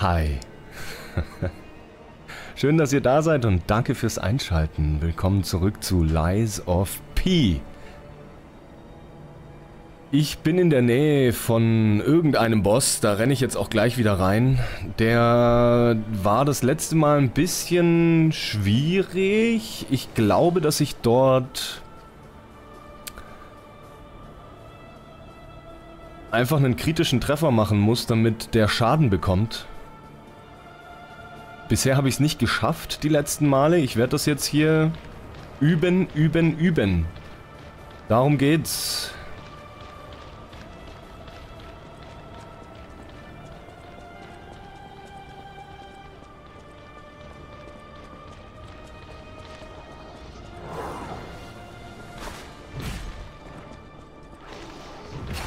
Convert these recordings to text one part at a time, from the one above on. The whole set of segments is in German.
Hi. Schön, dass ihr da seid und danke fürs Einschalten. Willkommen zurück zu Lies of P. Ich bin in der Nähe von irgendeinem Boss, da renne ich jetzt auch gleich wieder rein. Der war das letzte Mal ein bisschen schwierig. Ich glaube, dass ich dort einfach einen kritischen Treffer machen muss, damit der Schaden bekommt. Bisher habe ich es nicht geschafft, die letzten Male. Ich werde das jetzt hier üben, üben, üben. Darum geht's.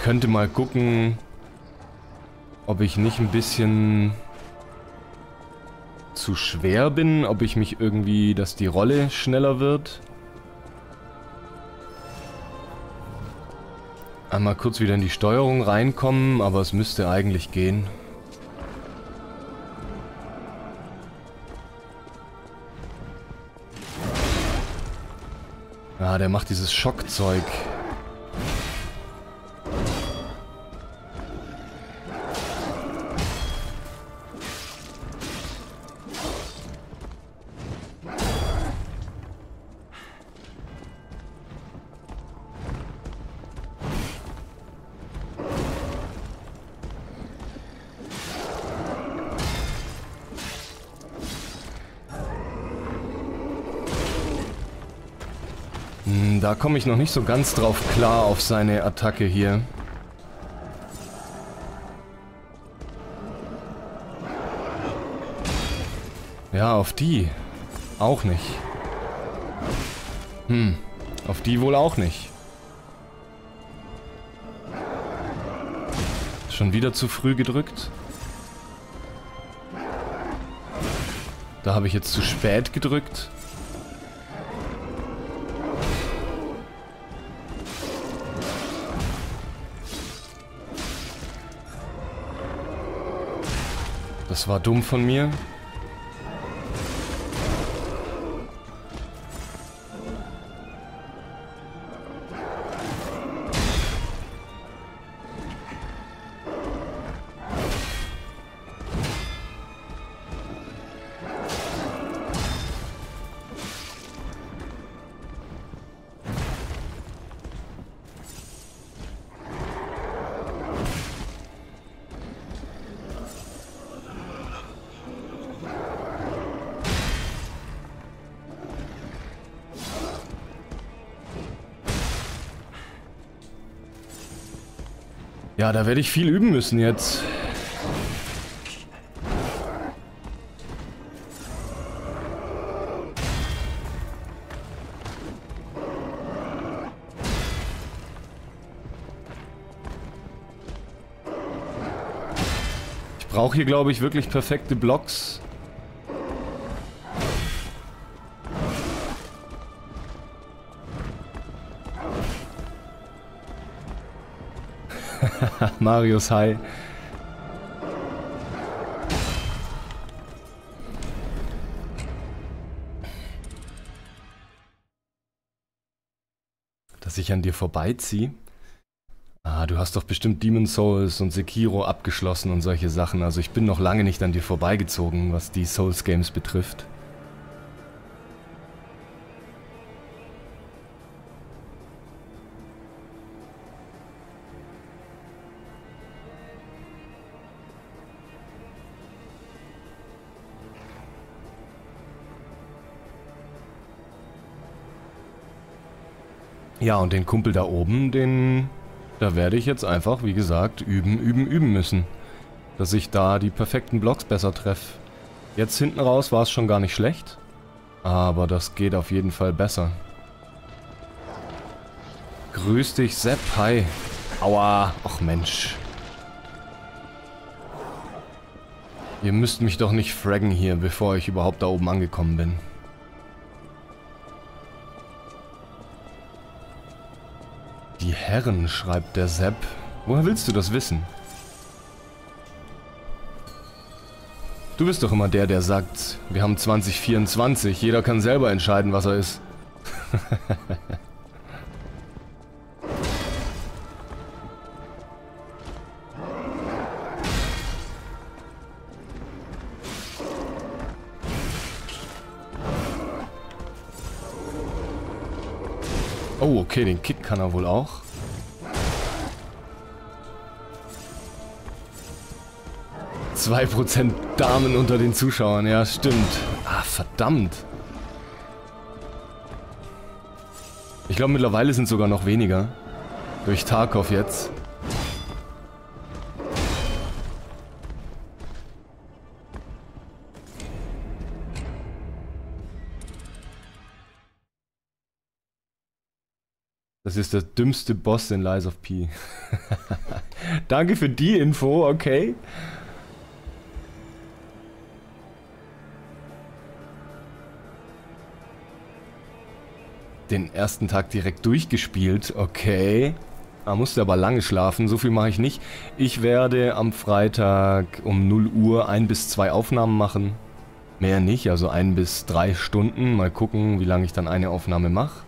könnte mal gucken, ob ich nicht ein bisschen zu schwer bin, ob ich mich irgendwie, dass die Rolle schneller wird. Einmal kurz wieder in die Steuerung reinkommen, aber es müsste eigentlich gehen. Ah, der macht dieses Schockzeug. Da komme ich noch nicht so ganz drauf klar auf seine Attacke hier. Ja, auf die. Auch nicht. Hm, auf die wohl auch nicht. Schon wieder zu früh gedrückt. Da habe ich jetzt zu spät gedrückt. Das war dumm von mir. Ja, da werde ich viel üben müssen jetzt. Ich brauche hier, glaube ich, wirklich perfekte Blocks. Marius, hi. Dass ich an dir vorbeiziehe? Ah, du hast doch bestimmt Demon Souls und Sekiro abgeschlossen und solche Sachen. Also ich bin noch lange nicht an dir vorbeigezogen, was die Souls Games betrifft. Ja, und den Kumpel da oben, den... Da werde ich jetzt einfach, wie gesagt, üben, üben, üben müssen. Dass ich da die perfekten Blocks besser treffe. Jetzt hinten raus war es schon gar nicht schlecht. Aber das geht auf jeden Fall besser. Grüß dich, Sepp. Hi. Aua. Ach Mensch. Ihr müsst mich doch nicht fraggen hier, bevor ich überhaupt da oben angekommen bin. Herren, schreibt der Sepp. Woher willst du das wissen? Du bist doch immer der, der sagt, wir haben 2024, jeder kann selber entscheiden, was er ist. oh, okay, den Kick kann er wohl auch. Zwei Prozent Damen unter den Zuschauern, ja, stimmt. Ah, verdammt. Ich glaube, mittlerweile sind sogar noch weniger. Durch Tarkov jetzt. Das ist der dümmste Boss in Lies of P. Danke für die Info, okay. Den ersten Tag direkt durchgespielt, okay. Da musste aber lange schlafen, so viel mache ich nicht. Ich werde am Freitag um 0 Uhr ein bis zwei Aufnahmen machen. Mehr nicht, also ein bis drei Stunden. Mal gucken, wie lange ich dann eine Aufnahme mache.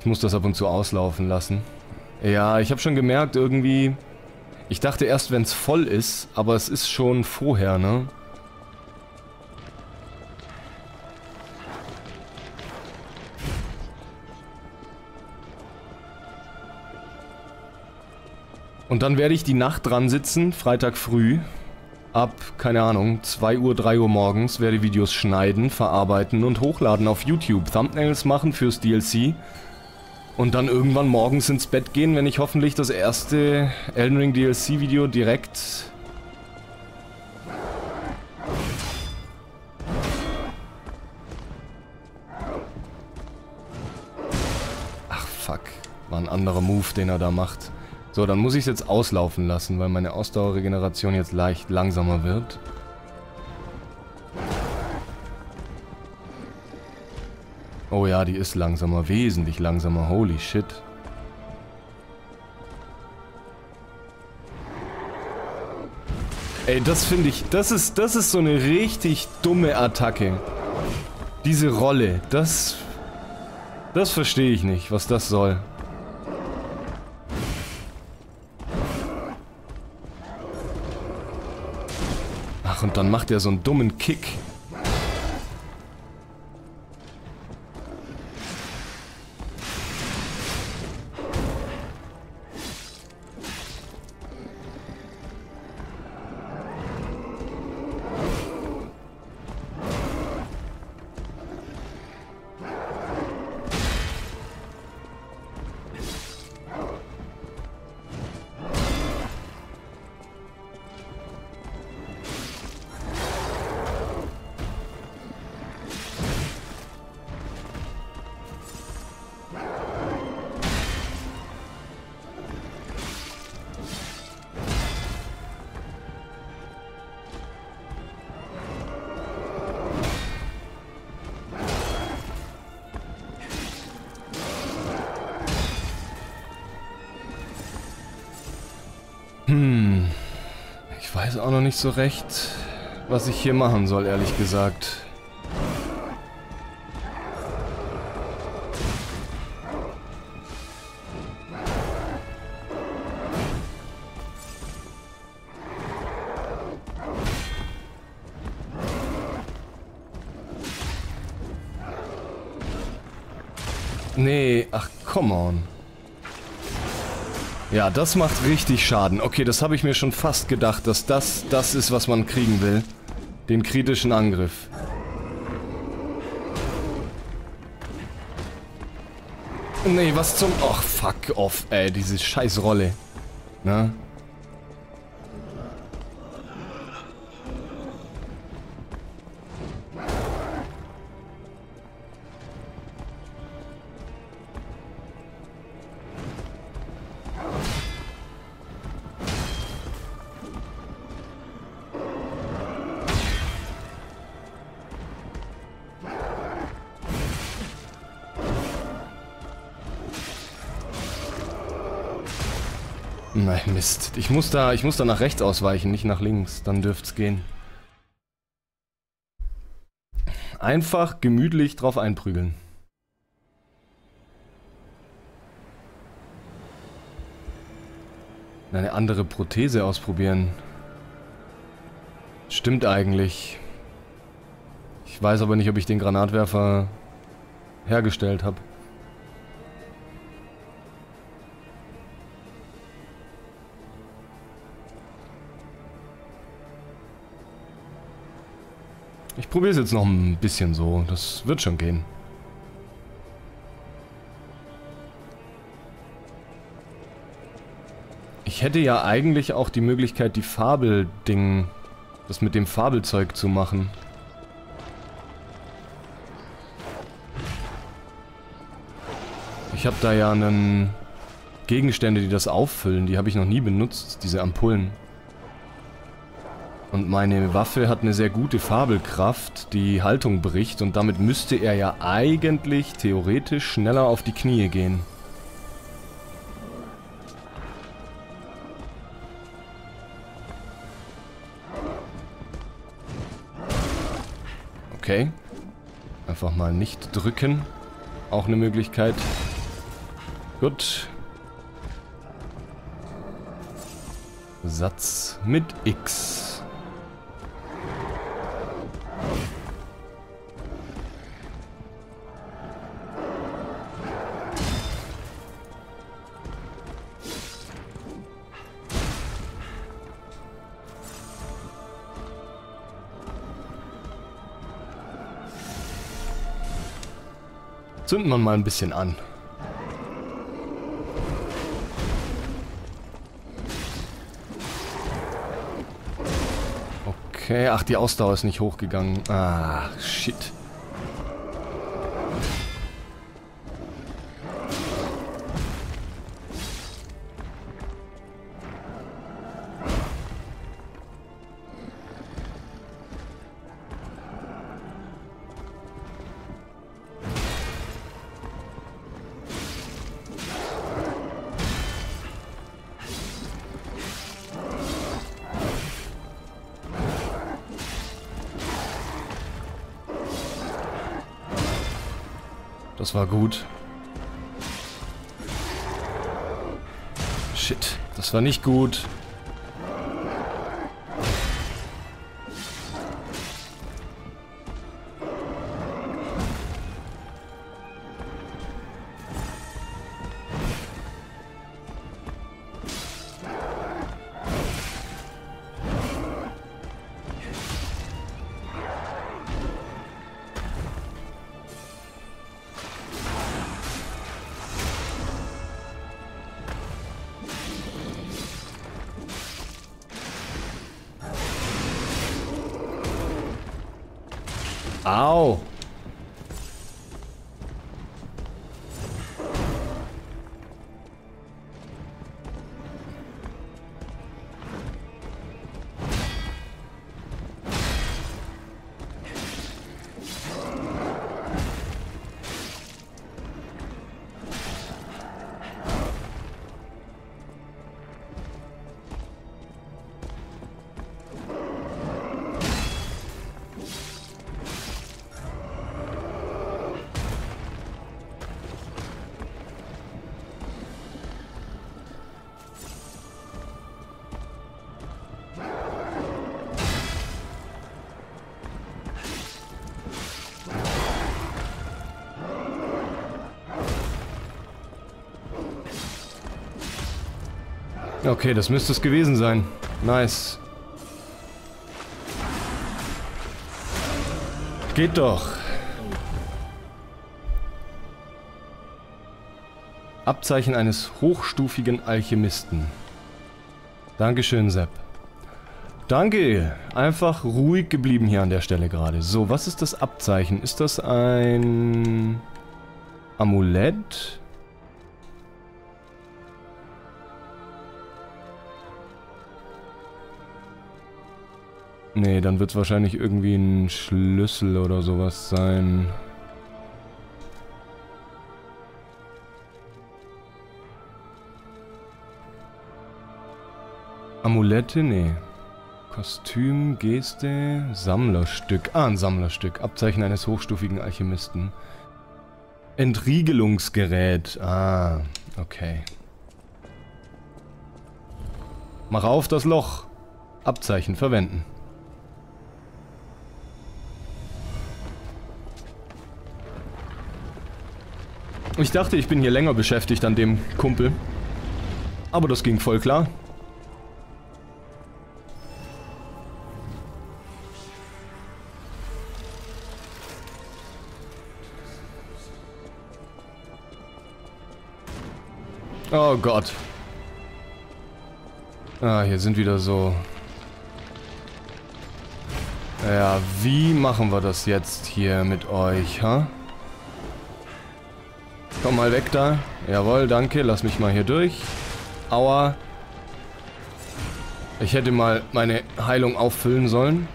Ich muss das ab und zu auslaufen lassen. Ja, ich habe schon gemerkt, irgendwie... Ich dachte erst, wenn es voll ist, aber es ist schon vorher, ne? Und dann werde ich die Nacht dran sitzen, Freitag früh. Ab, keine Ahnung, 2 Uhr, 3 Uhr morgens werde Videos schneiden, verarbeiten und hochladen auf YouTube. Thumbnails machen fürs DLC. Und dann irgendwann morgens ins Bett gehen, wenn ich hoffentlich das erste Elden Ring DLC Video direkt... Ach fuck, war ein anderer Move, den er da macht. So, dann muss ich es jetzt auslaufen lassen, weil meine Ausdauerregeneration jetzt leicht langsamer wird. Oh ja, die ist langsamer, wesentlich langsamer. Holy shit. Ey, das finde ich, das ist, das ist so eine richtig dumme Attacke. Diese Rolle, das, das verstehe ich nicht, was das soll. Ach, und dann macht er so einen dummen Kick. Nicht so recht, was ich hier machen soll, ehrlich gesagt. Nee, ach, come on. Ja, das macht richtig Schaden. Okay, das habe ich mir schon fast gedacht, dass das das ist, was man kriegen will. Den kritischen Angriff. Nee, was zum... Och, fuck off, ey, diese scheiß Rolle. Na? Nein, Mist. Ich muss da, ich muss da nach rechts ausweichen, nicht nach links. Dann dürft's gehen. Einfach gemütlich drauf einprügeln. Eine andere Prothese ausprobieren. Stimmt eigentlich. Ich weiß aber nicht, ob ich den Granatwerfer hergestellt habe. Probiere es jetzt noch ein bisschen so. Das wird schon gehen. Ich hätte ja eigentlich auch die Möglichkeit, die Fabelding, das mit dem Fabelzeug zu machen. Ich habe da ja einen Gegenstände, die das auffüllen. Die habe ich noch nie benutzt, diese Ampullen. Und meine Waffe hat eine sehr gute Fabelkraft, die Haltung bricht und damit müsste er ja eigentlich theoretisch schneller auf die Knie gehen. Okay. Einfach mal nicht drücken. Auch eine Möglichkeit. Gut. Satz mit X. Zünden wir mal ein bisschen an. Okay, ach, die Ausdauer ist nicht hochgegangen. Ah, shit. Das war gut. Shit, das war nicht gut. Okay, das müsste es gewesen sein. Nice. Geht doch. Abzeichen eines hochstufigen Alchemisten. Dankeschön, Sepp. Danke. Einfach ruhig geblieben hier an der Stelle gerade. So, was ist das Abzeichen? Ist das ein Amulett? Nee, dann wird es wahrscheinlich irgendwie ein Schlüssel oder sowas sein. Amulette? Nee. Kostüm, Geste, Sammlerstück. Ah, ein Sammlerstück. Abzeichen eines hochstufigen Alchemisten. Entriegelungsgerät. Ah, okay. Mach auf das Loch. Abzeichen verwenden. Ich dachte, ich bin hier länger beschäftigt an dem Kumpel. Aber das ging voll klar. Oh Gott. Ah, hier sind wieder so... Ja, wie machen wir das jetzt hier mit euch, ha? Komm mal weg da. Jawohl, danke. Lass mich mal hier durch. Aua. Ich hätte mal meine Heilung auffüllen sollen.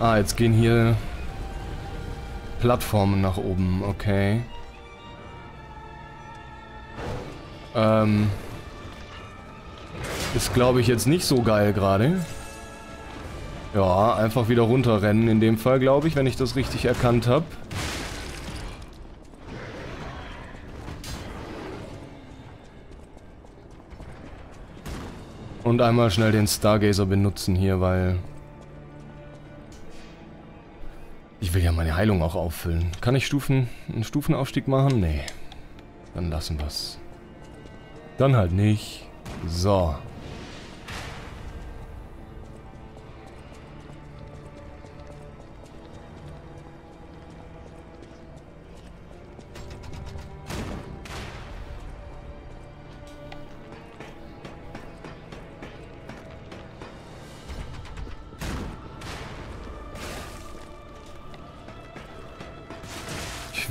Ah, jetzt gehen hier Plattformen nach oben. Okay. Ähm... Ist, glaube ich, jetzt nicht so geil gerade. Ja, einfach wieder runterrennen in dem Fall, glaube ich, wenn ich das richtig erkannt habe. Und einmal schnell den Stargazer benutzen hier, weil... Ich will ja meine Heilung auch auffüllen. Kann ich Stufen, einen Stufenaufstieg machen? Nee. Dann lassen wir's. Dann halt nicht. So.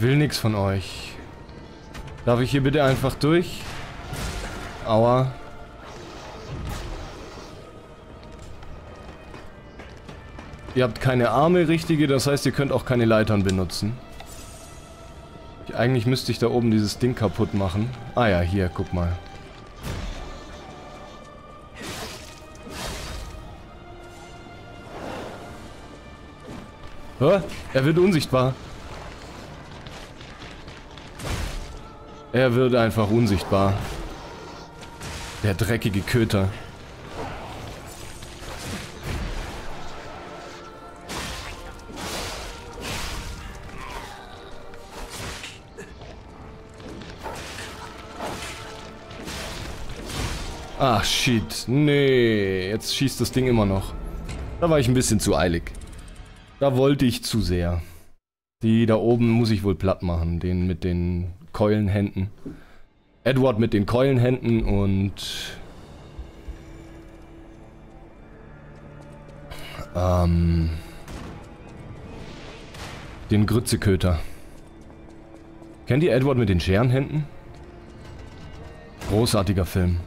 Ich will nichts von euch. Darf ich hier bitte einfach durch? Aua. Ihr habt keine Arme richtige, das heißt, ihr könnt auch keine Leitern benutzen. Eigentlich müsste ich da oben dieses Ding kaputt machen. Ah ja, hier, guck mal. Hä? Er wird unsichtbar. Er wird einfach unsichtbar. Der dreckige Köter. Ach, shit. Nee, jetzt schießt das Ding immer noch. Da war ich ein bisschen zu eilig. Da wollte ich zu sehr. Die da oben muss ich wohl platt machen. Den mit den Keulenhänden. Edward mit den Keulenhänden und... Ähm... Den Grützeköter. Kennt ihr Edward mit den Scherenhänden? Großartiger Film.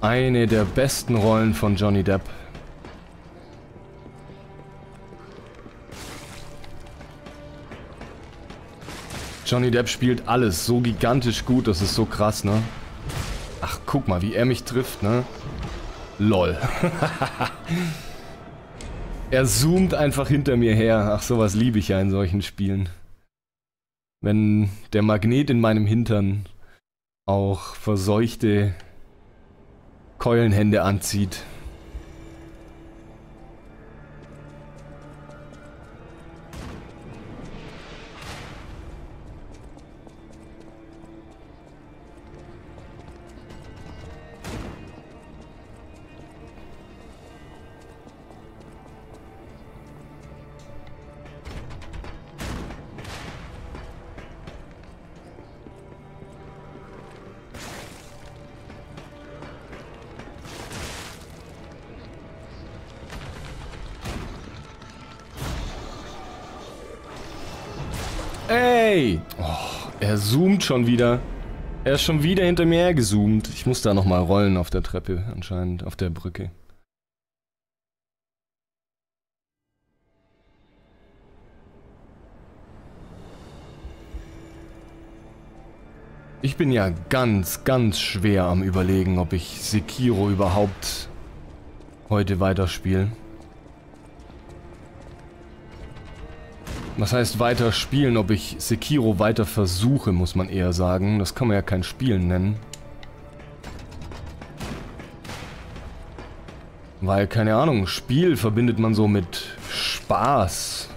Eine der besten Rollen von Johnny Depp. Johnny Depp spielt alles so gigantisch gut, das ist so krass, ne? Ach, guck mal, wie er mich trifft, ne? LOL. er zoomt einfach hinter mir her. Ach, sowas liebe ich ja in solchen Spielen. Wenn der Magnet in meinem Hintern auch verseuchte Keulenhände anzieht. schon wieder. Er ist schon wieder hinter mir hergezoomt. Ich muss da nochmal rollen auf der Treppe anscheinend, auf der Brücke. Ich bin ja ganz, ganz schwer am überlegen, ob ich Sekiro überhaupt heute weiterspiele. Was heißt weiter spielen? Ob ich Sekiro weiter versuche, muss man eher sagen. Das kann man ja kein Spielen nennen. Weil, keine Ahnung, Spiel verbindet man so mit Spaß.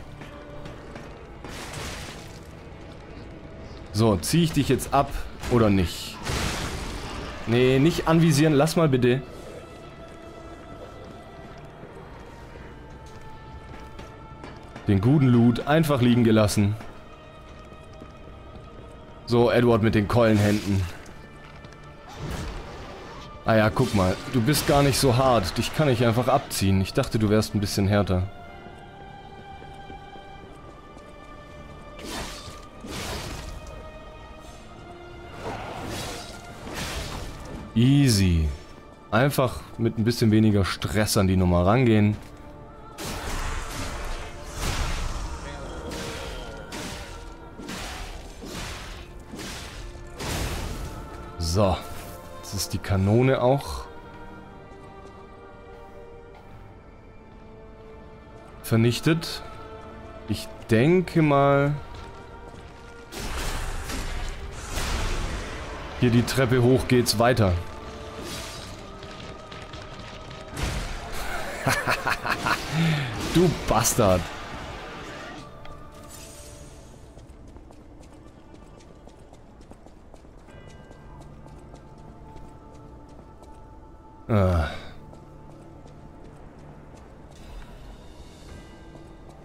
So, ziehe ich dich jetzt ab oder nicht? Nee, nicht anvisieren, lass mal bitte. Den guten Loot einfach liegen gelassen. So, Edward mit den Keulenhänden. Ah ja, guck mal. Du bist gar nicht so hart. Dich kann ich einfach abziehen. Ich dachte, du wärst ein bisschen härter. Easy. Einfach mit ein bisschen weniger Stress an die Nummer rangehen. So. Jetzt ist die Kanone auch vernichtet. Ich denke mal... Hier die Treppe hoch geht's weiter. du Bastard. Ah.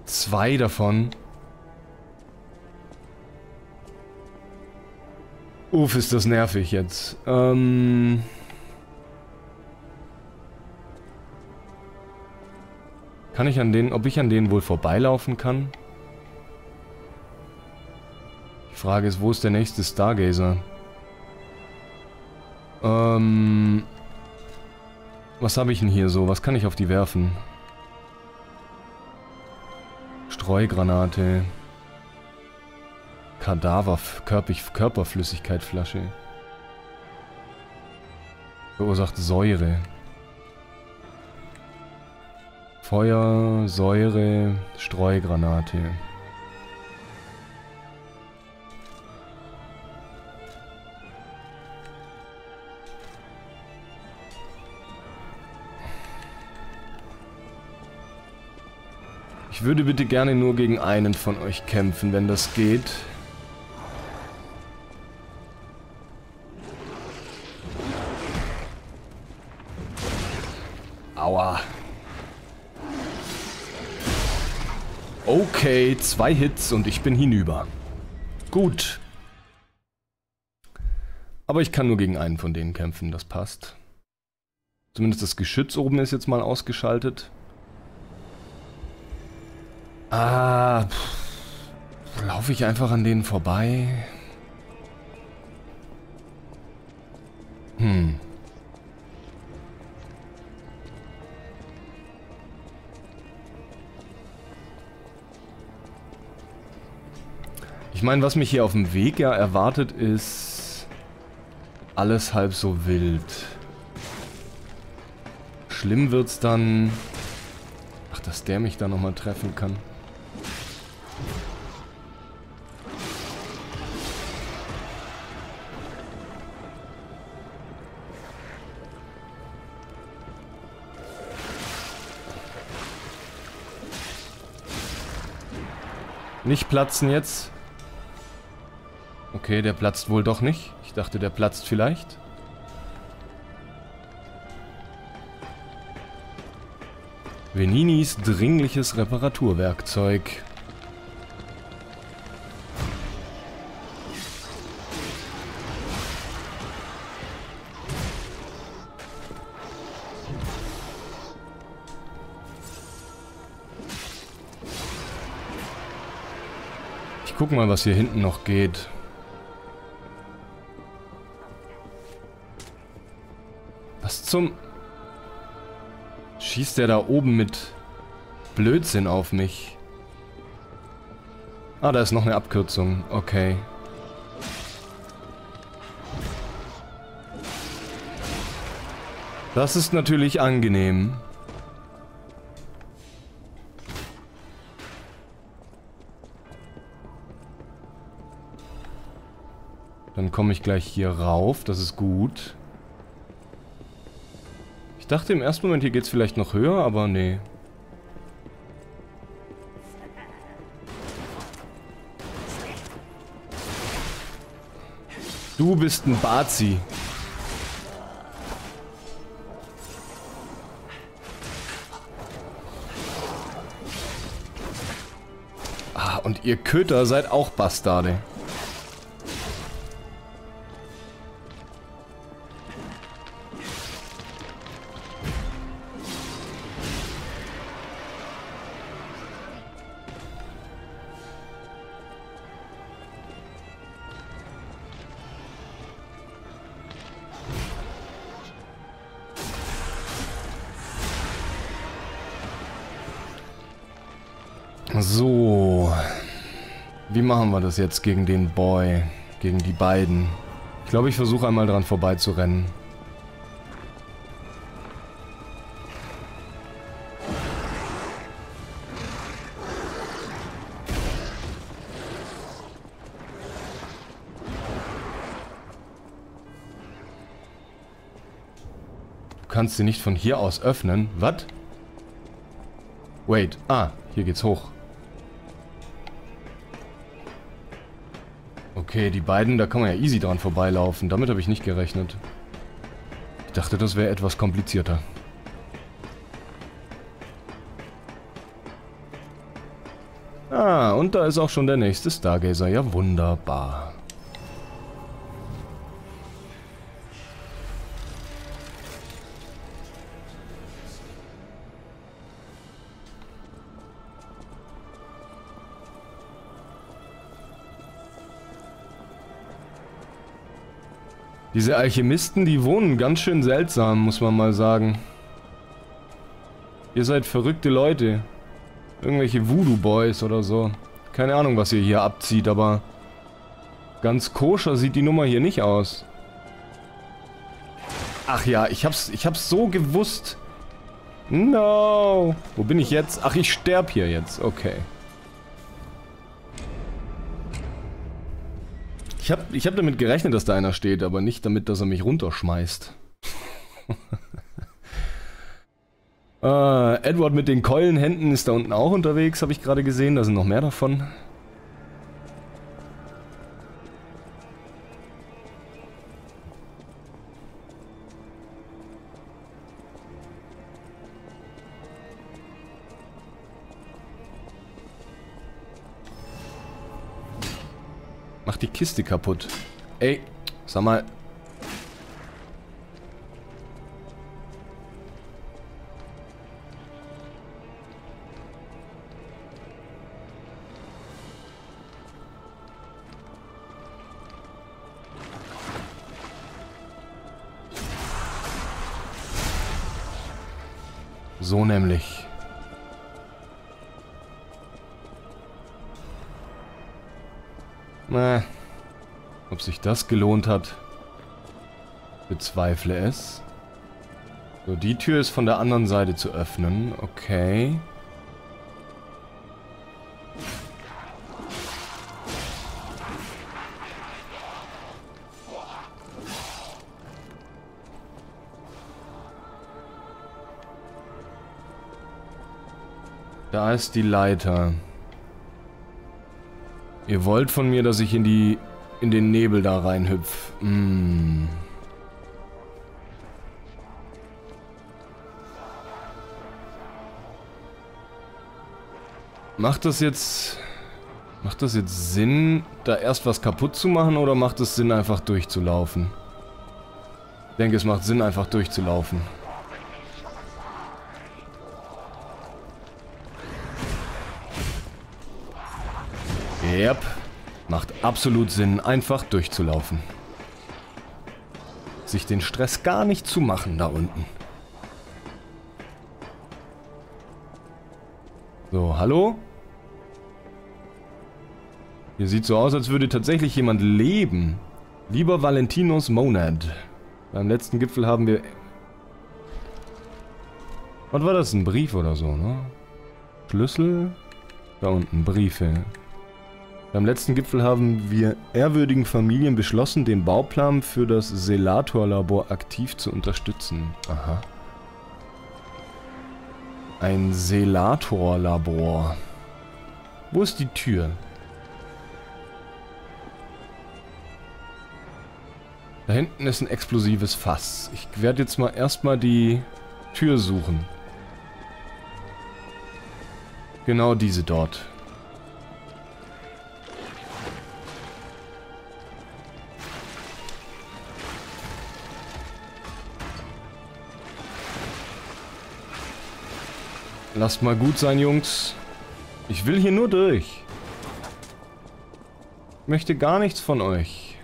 Zwei davon. Uff, ist das nervig jetzt. Ähm... Kann ich an denen, ob ich an denen wohl vorbeilaufen kann? Die Frage ist, wo ist der nächste Stargazer? Ähm... Was habe ich denn hier so? Was kann ich auf die werfen? Streugranate. Kadaver, Körperflüssigkeitflasche. Verursacht Säure. Feuer, Säure, Streugranate. Ich würde bitte gerne nur gegen einen von euch kämpfen, wenn das geht. Aua. Okay, zwei Hits und ich bin hinüber. Gut. Aber ich kann nur gegen einen von denen kämpfen, das passt. Zumindest das Geschütz oben ist jetzt mal ausgeschaltet. Ah, laufe ich einfach an denen vorbei? Hm. Ich meine, was mich hier auf dem Weg ja erwartet, ist alles halb so wild. Schlimm wird's dann... Ach, dass der mich da nochmal treffen kann. Nicht platzen jetzt. Okay, der platzt wohl doch nicht. Ich dachte, der platzt vielleicht. Veninis dringliches Reparaturwerkzeug. Guck mal, was hier hinten noch geht. Was zum... Schießt der da oben mit Blödsinn auf mich? Ah, da ist noch eine Abkürzung. Okay. Das ist natürlich angenehm. Dann komme ich gleich hier rauf, das ist gut. Ich dachte im ersten Moment, hier geht es vielleicht noch höher, aber nee. Du bist ein Bazi. Ah, und ihr Köter seid auch Bastarde. Das jetzt gegen den Boy? Gegen die beiden? Ich glaube, ich versuche einmal dran vorbeizurennen. Du kannst sie nicht von hier aus öffnen. Was? Wait. Ah, hier geht's hoch. Okay, die beiden, da kann man ja easy dran vorbeilaufen. Damit habe ich nicht gerechnet. Ich dachte, das wäre etwas komplizierter. Ah, und da ist auch schon der nächste Stargazer. Ja, wunderbar. Diese Alchemisten, die wohnen ganz schön seltsam, muss man mal sagen. Ihr seid verrückte Leute. Irgendwelche Voodoo-Boys oder so. Keine Ahnung, was ihr hier abzieht, aber... Ganz koscher sieht die Nummer hier nicht aus. Ach ja, ich hab's, ich hab's so gewusst. No. Wo bin ich jetzt? Ach, ich sterb hier jetzt. Okay. Ich habe ich hab damit gerechnet, dass da einer steht, aber nicht damit, dass er mich runterschmeißt. äh, Edward mit den Keulenhänden ist da unten auch unterwegs, habe ich gerade gesehen. Da sind noch mehr davon. Kiste kaputt. Ey, sag mal. So nämlich. Na, ob sich das gelohnt hat, bezweifle es. So, die Tür ist von der anderen Seite zu öffnen. Okay. Da ist die Leiter. Ihr wollt von mir, dass ich in die... in den Nebel da reinhüpf. Mm. Macht das jetzt... Macht das jetzt Sinn, da erst was kaputt zu machen oder macht es Sinn, einfach durchzulaufen? Ich denke, es macht Sinn, einfach durchzulaufen. Yep. Macht absolut Sinn, einfach durchzulaufen. Sich den Stress gar nicht zu machen da unten. So, hallo? Hier sieht so aus, als würde tatsächlich jemand leben. Lieber Valentinos Monad. Beim letzten Gipfel haben wir Was war das? Ein Brief oder so, ne? Schlüssel? Da unten, Briefe. Beim letzten Gipfel haben wir ehrwürdigen Familien beschlossen, den Bauplan für das Selator-Labor aktiv zu unterstützen. Aha. Ein Selator-Labor. Wo ist die Tür? Da hinten ist ein explosives Fass. Ich werde jetzt mal erstmal die Tür suchen. Genau diese dort. Lasst mal gut sein, Jungs. Ich will hier nur durch. Ich möchte gar nichts von euch.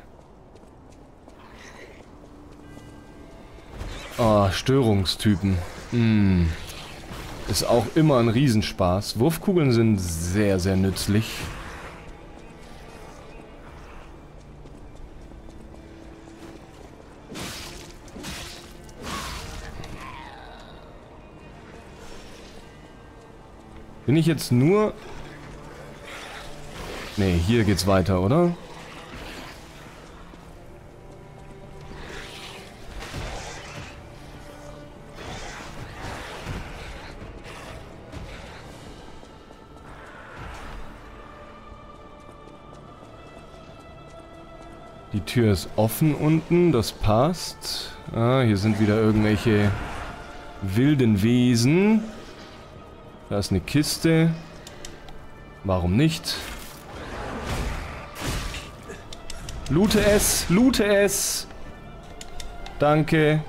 Oh, Störungstypen. Hm. Ist auch immer ein Riesenspaß. Wurfkugeln sind sehr, sehr nützlich. Bin ich jetzt nur... Ne, hier geht's weiter, oder? Die Tür ist offen unten, das passt. Ah, hier sind wieder irgendwelche wilden Wesen. Da ist eine Kiste. Warum nicht? Loote es! Loote es! Danke.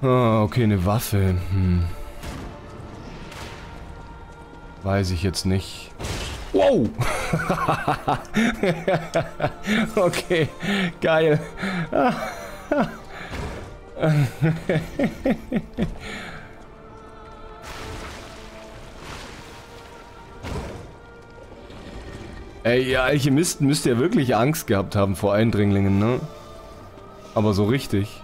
Ah, okay, eine Waffe. Hm. Weiß ich jetzt nicht. Wow! okay, geil. Ey, ihr Alchemisten müsst ja wirklich Angst gehabt haben vor Eindringlingen, ne? Aber so richtig.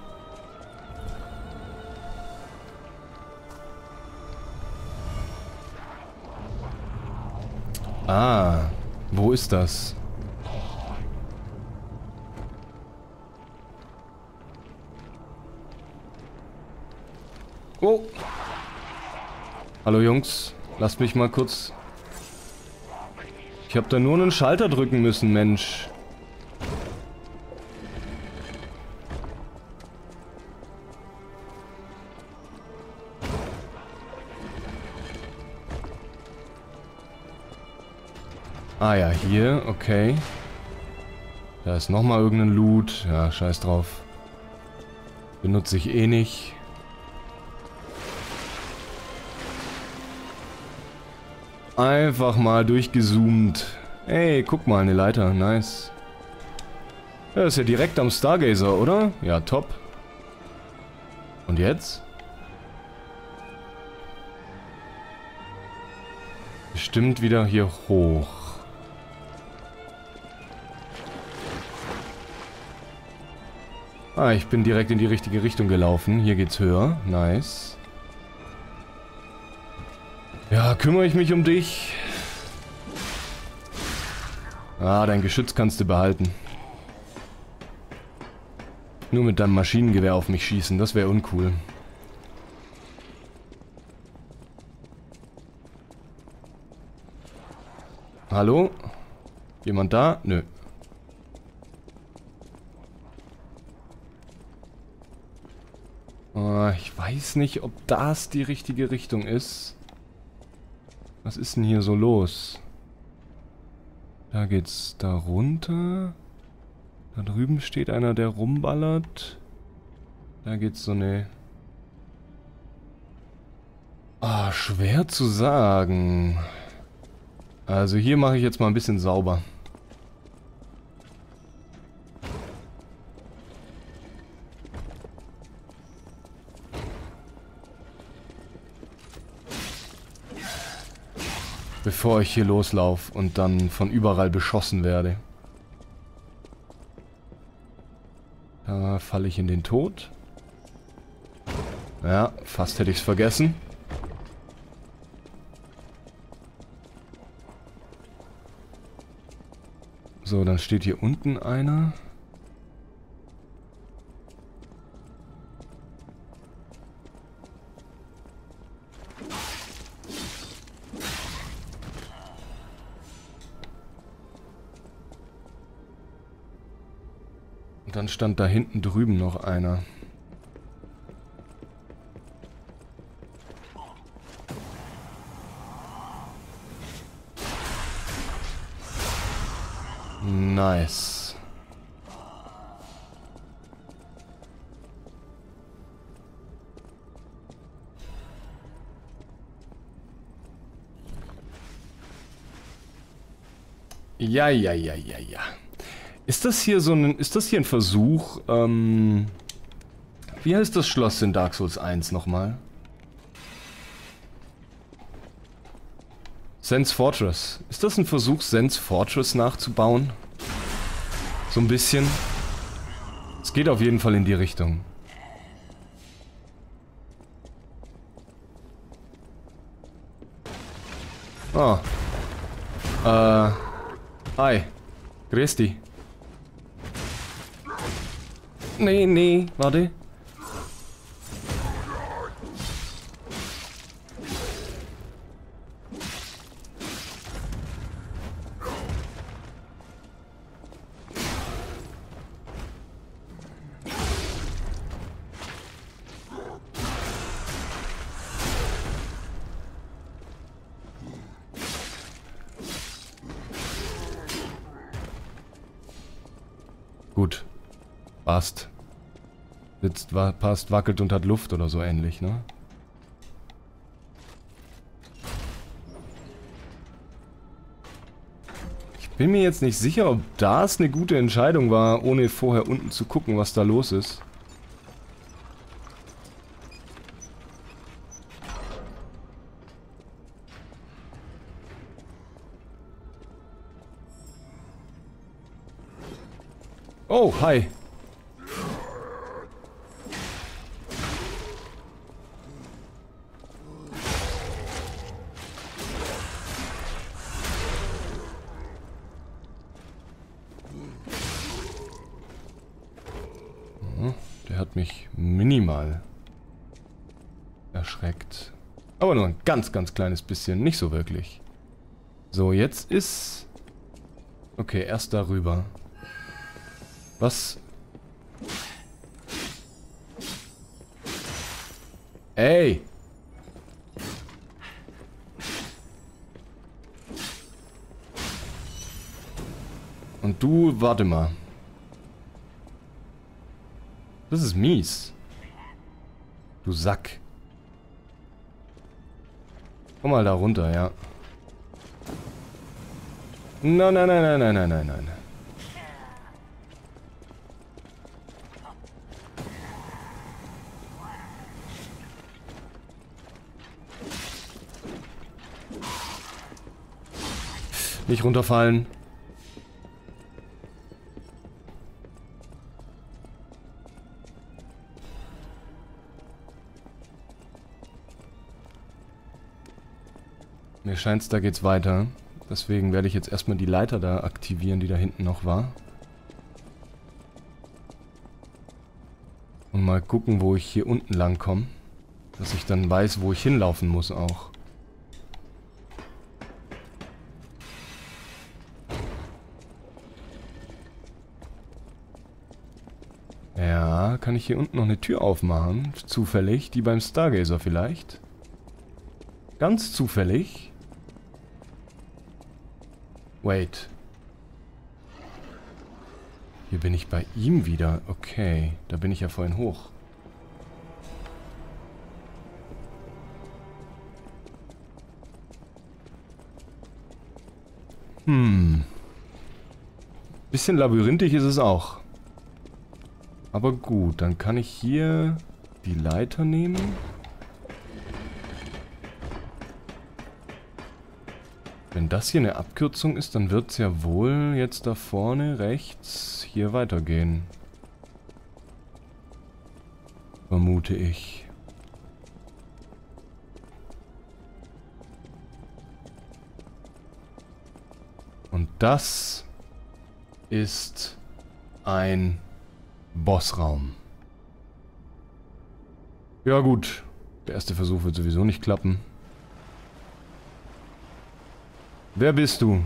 Ist das? Oh. Hallo Jungs, lasst mich mal kurz... Ich habe da nur einen Schalter drücken müssen, Mensch. Ah ja, hier, okay. Da ist nochmal irgendein Loot. Ja, scheiß drauf. Benutze ich eh nicht. Einfach mal durchgezoomt. Ey, guck mal, eine Leiter. Nice. Ja, ist ja direkt am Stargazer, oder? Ja, top. Und jetzt? Bestimmt wieder hier hoch. Ah, ich bin direkt in die richtige Richtung gelaufen. Hier geht's höher. Nice. Ja, kümmere ich mich um dich. Ah, dein Geschütz kannst du behalten. Nur mit deinem Maschinengewehr auf mich schießen, das wäre uncool. Hallo? Jemand da? Nö. Uh, ich weiß nicht, ob das die richtige Richtung ist. Was ist denn hier so los? Da geht's da runter. Da drüben steht einer, der rumballert. Da geht's so eine... Ah, schwer zu sagen. Also hier mache ich jetzt mal ein bisschen sauber. Bevor ich hier loslaufe und dann von überall beschossen werde. Da falle ich in den Tod. Ja, fast hätte ich es vergessen. So, dann steht hier unten einer. Stand da hinten drüben noch einer. Nice. Ja, ja, ja, ja, ja. Ist das hier so ein, ist das hier ein Versuch, ähm, wie heißt das Schloss in Dark Souls 1 nochmal? Sense Fortress. Ist das ein Versuch, Sense Fortress nachzubauen? So ein bisschen. Es geht auf jeden Fall in die Richtung. Oh. Äh. Hi. Grüß dich. Nee, nee, warte. Sitzt, wa passt, wackelt und hat Luft oder so ähnlich, ne? Ich bin mir jetzt nicht sicher, ob das eine gute Entscheidung war, ohne vorher unten zu gucken, was da los ist. Oh, hi. Ganz, ganz kleines bisschen. Nicht so wirklich. So, jetzt ist... Okay, erst darüber. Was? Ey! Und du, warte mal. Das ist mies. Du Sack. Komm mal da runter, ja. Nein, nein, nein, nein, nein, nein, nein, nein. Nicht runterfallen. Mir scheint's, da geht's weiter. Deswegen werde ich jetzt erstmal die Leiter da aktivieren, die da hinten noch war. Und mal gucken, wo ich hier unten lang komme. Dass ich dann weiß, wo ich hinlaufen muss auch. Ja, kann ich hier unten noch eine Tür aufmachen? Zufällig, die beim Stargazer vielleicht? Ganz zufällig. Wait. Hier bin ich bei ihm wieder. Okay, da bin ich ja vorhin hoch. Hm. Bisschen labyrinthisch ist es auch. Aber gut, dann kann ich hier die Leiter nehmen. Das hier eine Abkürzung ist, dann wird es ja wohl jetzt da vorne rechts hier weitergehen. Vermute ich. Und das ist ein Bossraum. Ja gut, der erste Versuch wird sowieso nicht klappen. Wer bist du?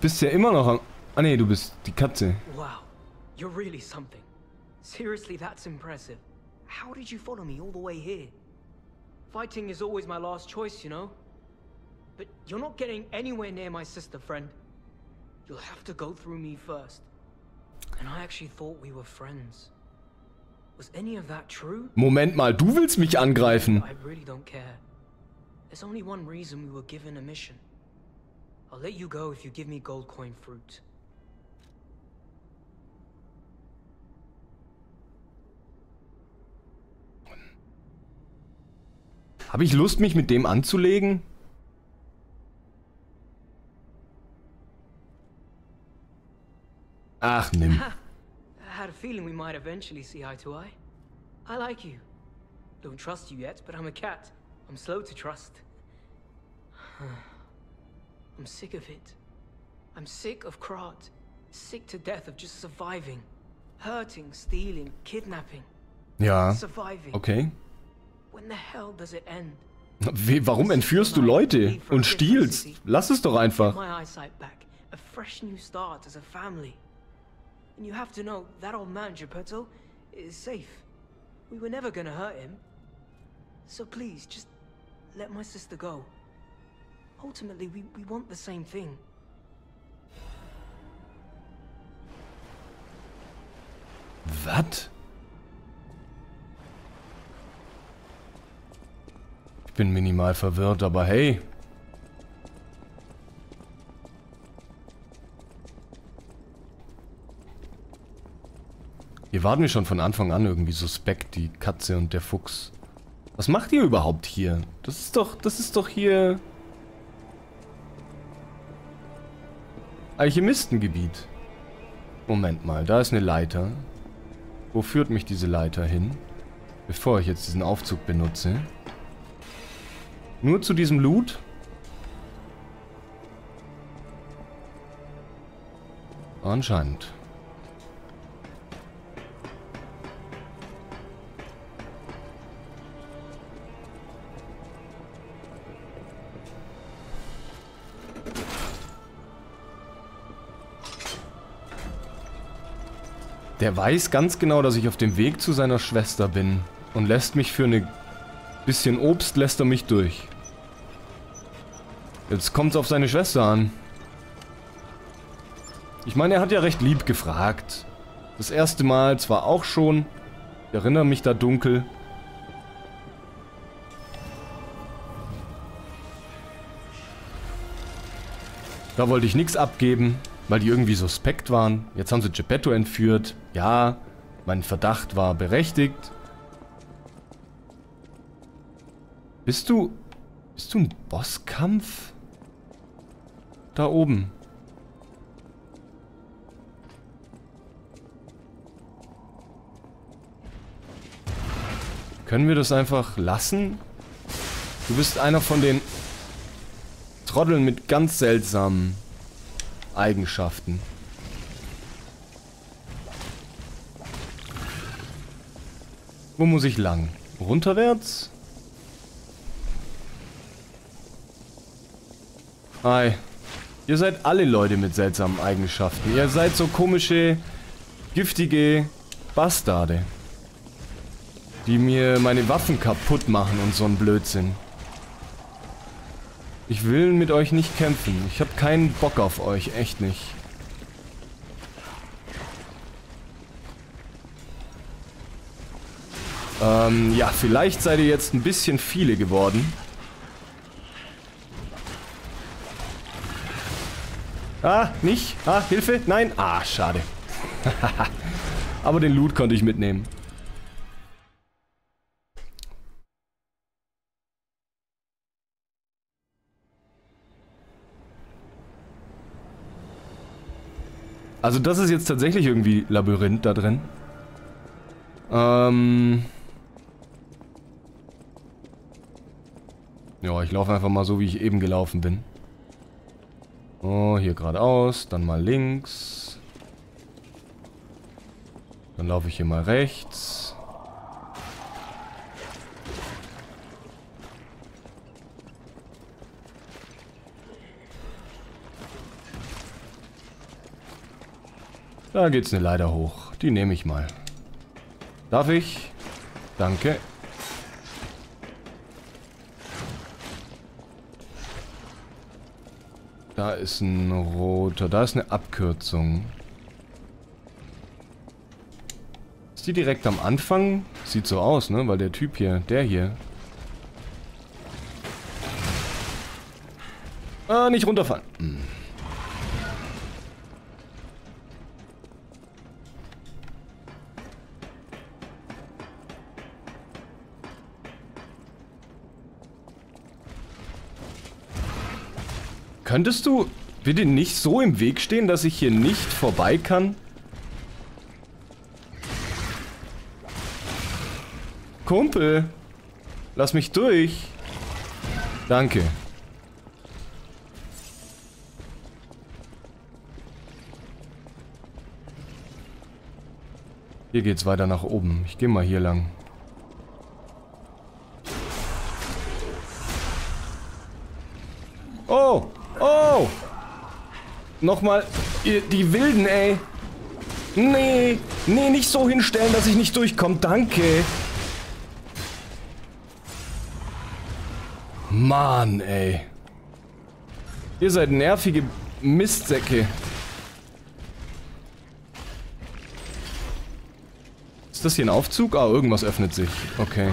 Bist ja immer noch am... Ah nee, du bist die Katze. Wow, you're really something. Seriously, that's impressive. How did you follow me all the way here? Fighting is always my last choice, you know? But you're not getting anywhere near my sister, friend. You'll have to go through me first. And I actually thought we were friends. Was any of that true? Moment mal, du willst mich angreifen. I really don't care. There's only one reason we were given a mission. I'll let you go if you give me gold coin fruit. Habe ich Lust, mich mit dem anzulegen? Ach, nimm. I had a feeling we might eventually see eye to eye. I like you. Don't trust you yet, but I'm a cat. I'm slow to trust. I'm sick of it. I'm sick of Krat. Sick to death of just surviving. Hurting, stealing, kidnapping. Ja. Surviving. Okay. When the hell does it end? Wie, warum entführst du Leute und stiehlst? Lass es doch einfach. My eyesight back. A fresh new start as a family. And you have to know, that old man, Geppetto, is safe. We were never gonna hurt him. So please, just let my sister go. Ultimately, we, we want the same thing. Was? Ich bin minimal verwirrt, aber hey. Hier waren wir schon von Anfang an irgendwie suspekt, die Katze und der Fuchs. Was macht ihr überhaupt hier? Das ist doch, das ist doch hier... Alchemistengebiet. Moment mal, da ist eine Leiter. Wo führt mich diese Leiter hin? Bevor ich jetzt diesen Aufzug benutze. Nur zu diesem Loot? Anscheinend. Der weiß ganz genau, dass ich auf dem Weg zu seiner Schwester bin. Und lässt mich für eine bisschen Obst, lässt er mich durch. Jetzt kommt's auf seine Schwester an. Ich meine, er hat ja recht lieb gefragt. Das erste Mal zwar auch schon. Ich erinnere mich da dunkel. Da wollte ich nichts abgeben. Weil die irgendwie suspekt waren. Jetzt haben sie Geppetto entführt. Ja, mein Verdacht war berechtigt. Bist du... Bist du ein Bosskampf? Da oben. Können wir das einfach lassen? Du bist einer von den Trotteln mit ganz seltsamen Eigenschaften. Wo muss ich lang? Runterwärts? Hi. Ihr seid alle Leute mit seltsamen Eigenschaften. Ihr seid so komische, giftige Bastarde. Die mir meine Waffen kaputt machen und so ein Blödsinn. Ich will mit euch nicht kämpfen. Ich habe keinen Bock auf euch, echt nicht. Ähm, ja, vielleicht seid ihr jetzt ein bisschen viele geworden. Ah, nicht? Ah, Hilfe? Nein? Ah, schade. Aber den Loot konnte ich mitnehmen. Also das ist jetzt tatsächlich irgendwie Labyrinth da drin. Ähm... Ja, ich laufe einfach mal so, wie ich eben gelaufen bin. Oh, hier geradeaus, dann mal links. Dann laufe ich hier mal rechts. Da geht's eine Leiter hoch. Die nehme ich mal. Darf ich? Danke. Da ist ein roter. Da ist eine Abkürzung. Ist die direkt am Anfang? Sieht so aus, ne? Weil der Typ hier, der hier. Ah, nicht runterfallen. Hm. Könntest du bitte nicht so im Weg stehen, dass ich hier nicht vorbei kann? Kumpel, lass mich durch. Danke. Hier geht's weiter nach oben. Ich gehe mal hier lang. Oh! Oh! Nochmal. Die Wilden, ey. Nee. Nee, nicht so hinstellen, dass ich nicht durchkomme. Danke. Mann, ey. Ihr seid nervige Mistsäcke. Ist das hier ein Aufzug? Ah, irgendwas öffnet sich. Okay.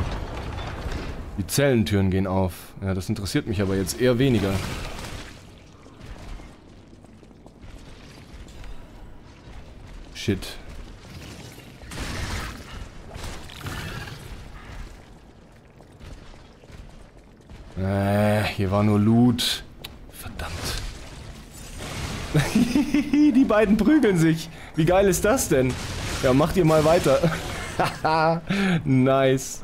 Die Zellentüren gehen auf. Ja, das interessiert mich aber jetzt eher weniger. Shit. Äh, hier war nur Loot. Verdammt. Die beiden prügeln sich. Wie geil ist das denn? Ja, macht ihr mal weiter. nice.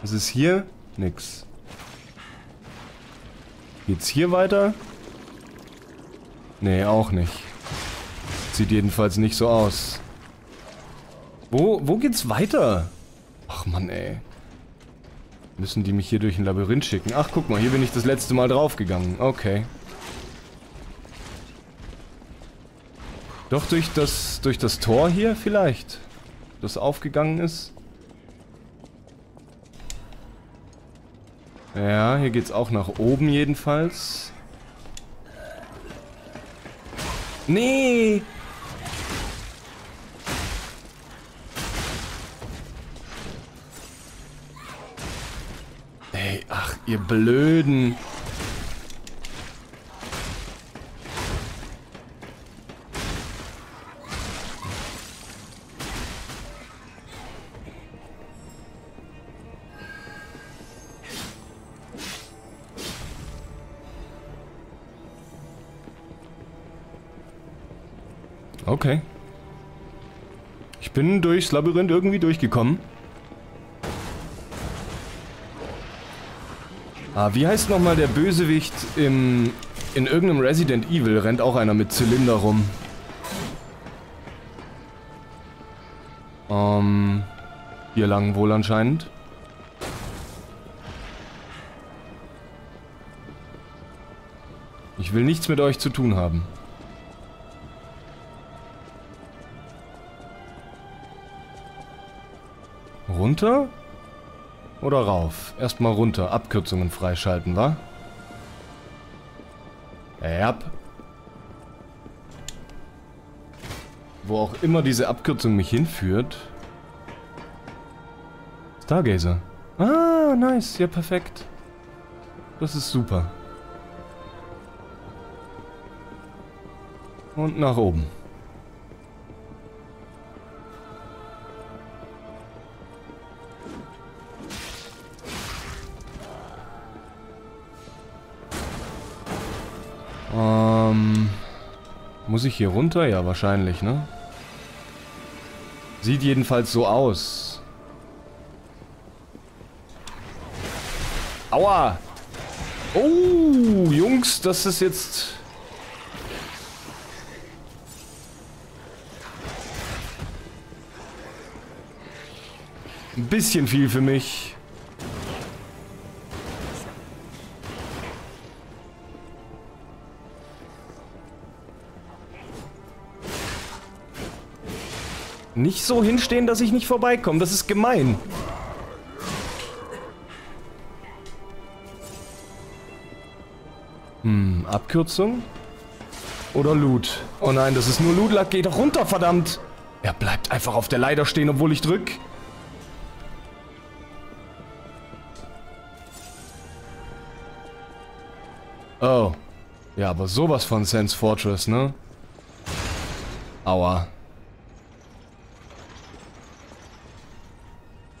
Was ist hier? Nix. Geht's hier weiter? Nee, auch nicht. Sieht jedenfalls nicht so aus. Wo, wo geht's weiter? Ach man, ey. Müssen die mich hier durch ein Labyrinth schicken? Ach, guck mal, hier bin ich das letzte Mal draufgegangen. Okay. Doch durch das, durch das Tor hier vielleicht? Das aufgegangen ist? Ja, hier geht's auch nach oben jedenfalls. Nee! Ey, ach, ihr Blöden. Bin durchs Labyrinth irgendwie durchgekommen. Ah, wie heißt nochmal der Bösewicht im... In irgendeinem Resident Evil rennt auch einer mit Zylinder rum. Ähm... Hier lang wohl anscheinend. Ich will nichts mit euch zu tun haben. Runter? Oder rauf? Erstmal runter. Abkürzungen freischalten, wa? Ja. Wo auch immer diese Abkürzung mich hinführt. Stargazer. Ah, nice. Ja, perfekt. Das ist super. Und nach oben. Muss ich hier runter? Ja, wahrscheinlich, ne? Sieht jedenfalls so aus. Aua! Oh, Jungs, das ist jetzt... Ein bisschen viel für mich. Nicht so hinstehen, dass ich nicht vorbeikomme. Das ist gemein. Hm, Abkürzung? Oder Loot? Oh nein, das ist nur Loot. Lack, geh doch runter, verdammt! Er bleibt einfach auf der Leiter stehen, obwohl ich drück. Oh. Ja, aber sowas von Sense Fortress, ne? Aua.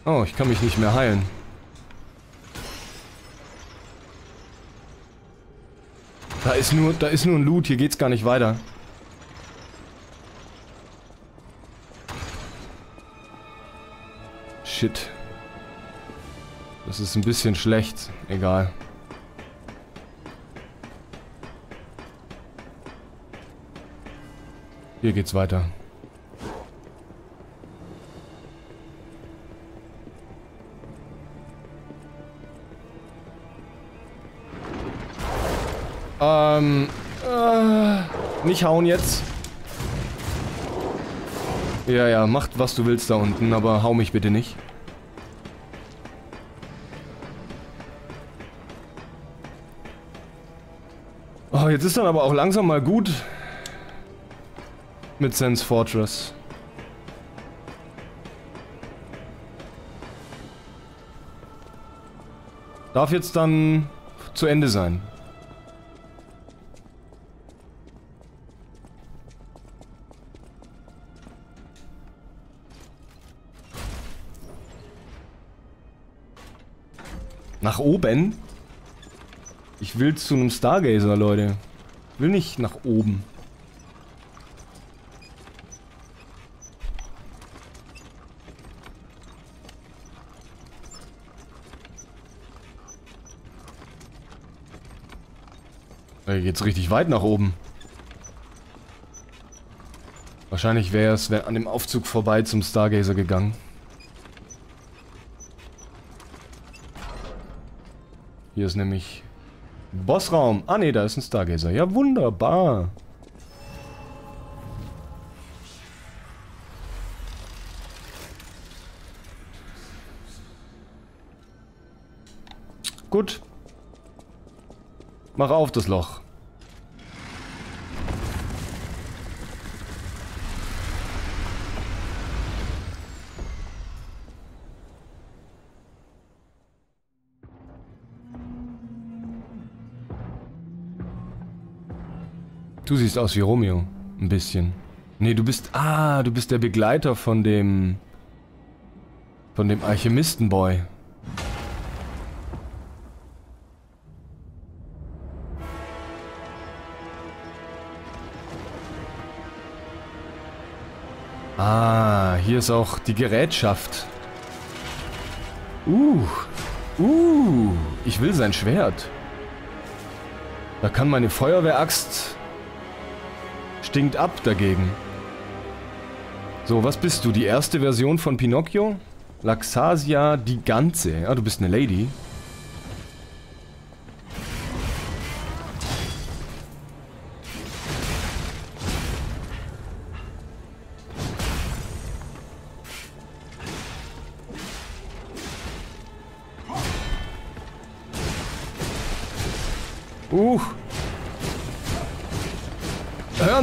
Oh, ich kann mich nicht mehr heilen. Da ist nur, da ist nur ein Loot, hier geht's gar nicht weiter. Shit. Das ist ein bisschen schlecht. Egal. Hier geht's weiter. Ähm, äh, nicht hauen jetzt. Ja, ja, macht was du willst da unten, aber hau mich bitte nicht. Oh, jetzt ist dann aber auch langsam mal gut mit Sense Fortress. Darf jetzt dann zu Ende sein. Nach oben? Ich will zu einem Stargazer, Leute. Ich will nicht nach oben. Hier geht's richtig weit nach oben. Wahrscheinlich wäre es an dem Aufzug vorbei zum Stargazer gegangen. Hier ist nämlich Bossraum. Ah ne, da ist ein Stargazer. Ja, wunderbar. Gut. Mach auf das Loch. Du siehst aus wie Romeo. Ein bisschen. Nee, du bist... Ah, du bist der Begleiter von dem... Von dem Alchemistenboy. Ah, hier ist auch die Gerätschaft. Uh, uh, ich will sein Schwert. Da kann meine Feuerwehraxt stinkt ab dagegen. So, was bist du? Die erste Version von Pinocchio? Laxasia die ganze. Ah, du bist eine Lady.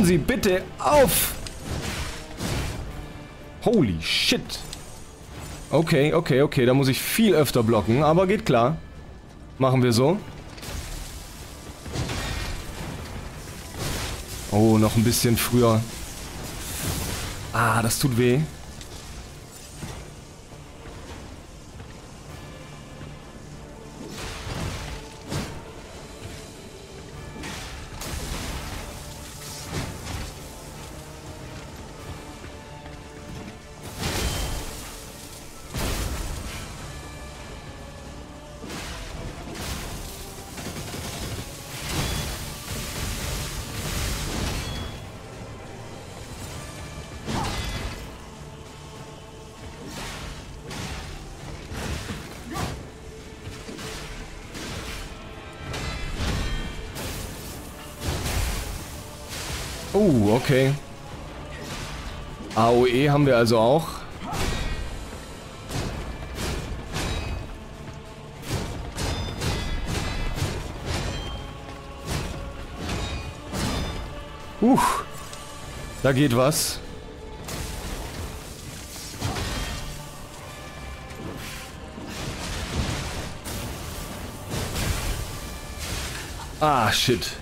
Sie bitte auf! Holy shit. Okay, okay, okay. Da muss ich viel öfter blocken, aber geht klar. Machen wir so. Oh, noch ein bisschen früher. Ah, das tut weh. Okay. AOE haben wir also auch. Uh, da geht was. Ah, shit.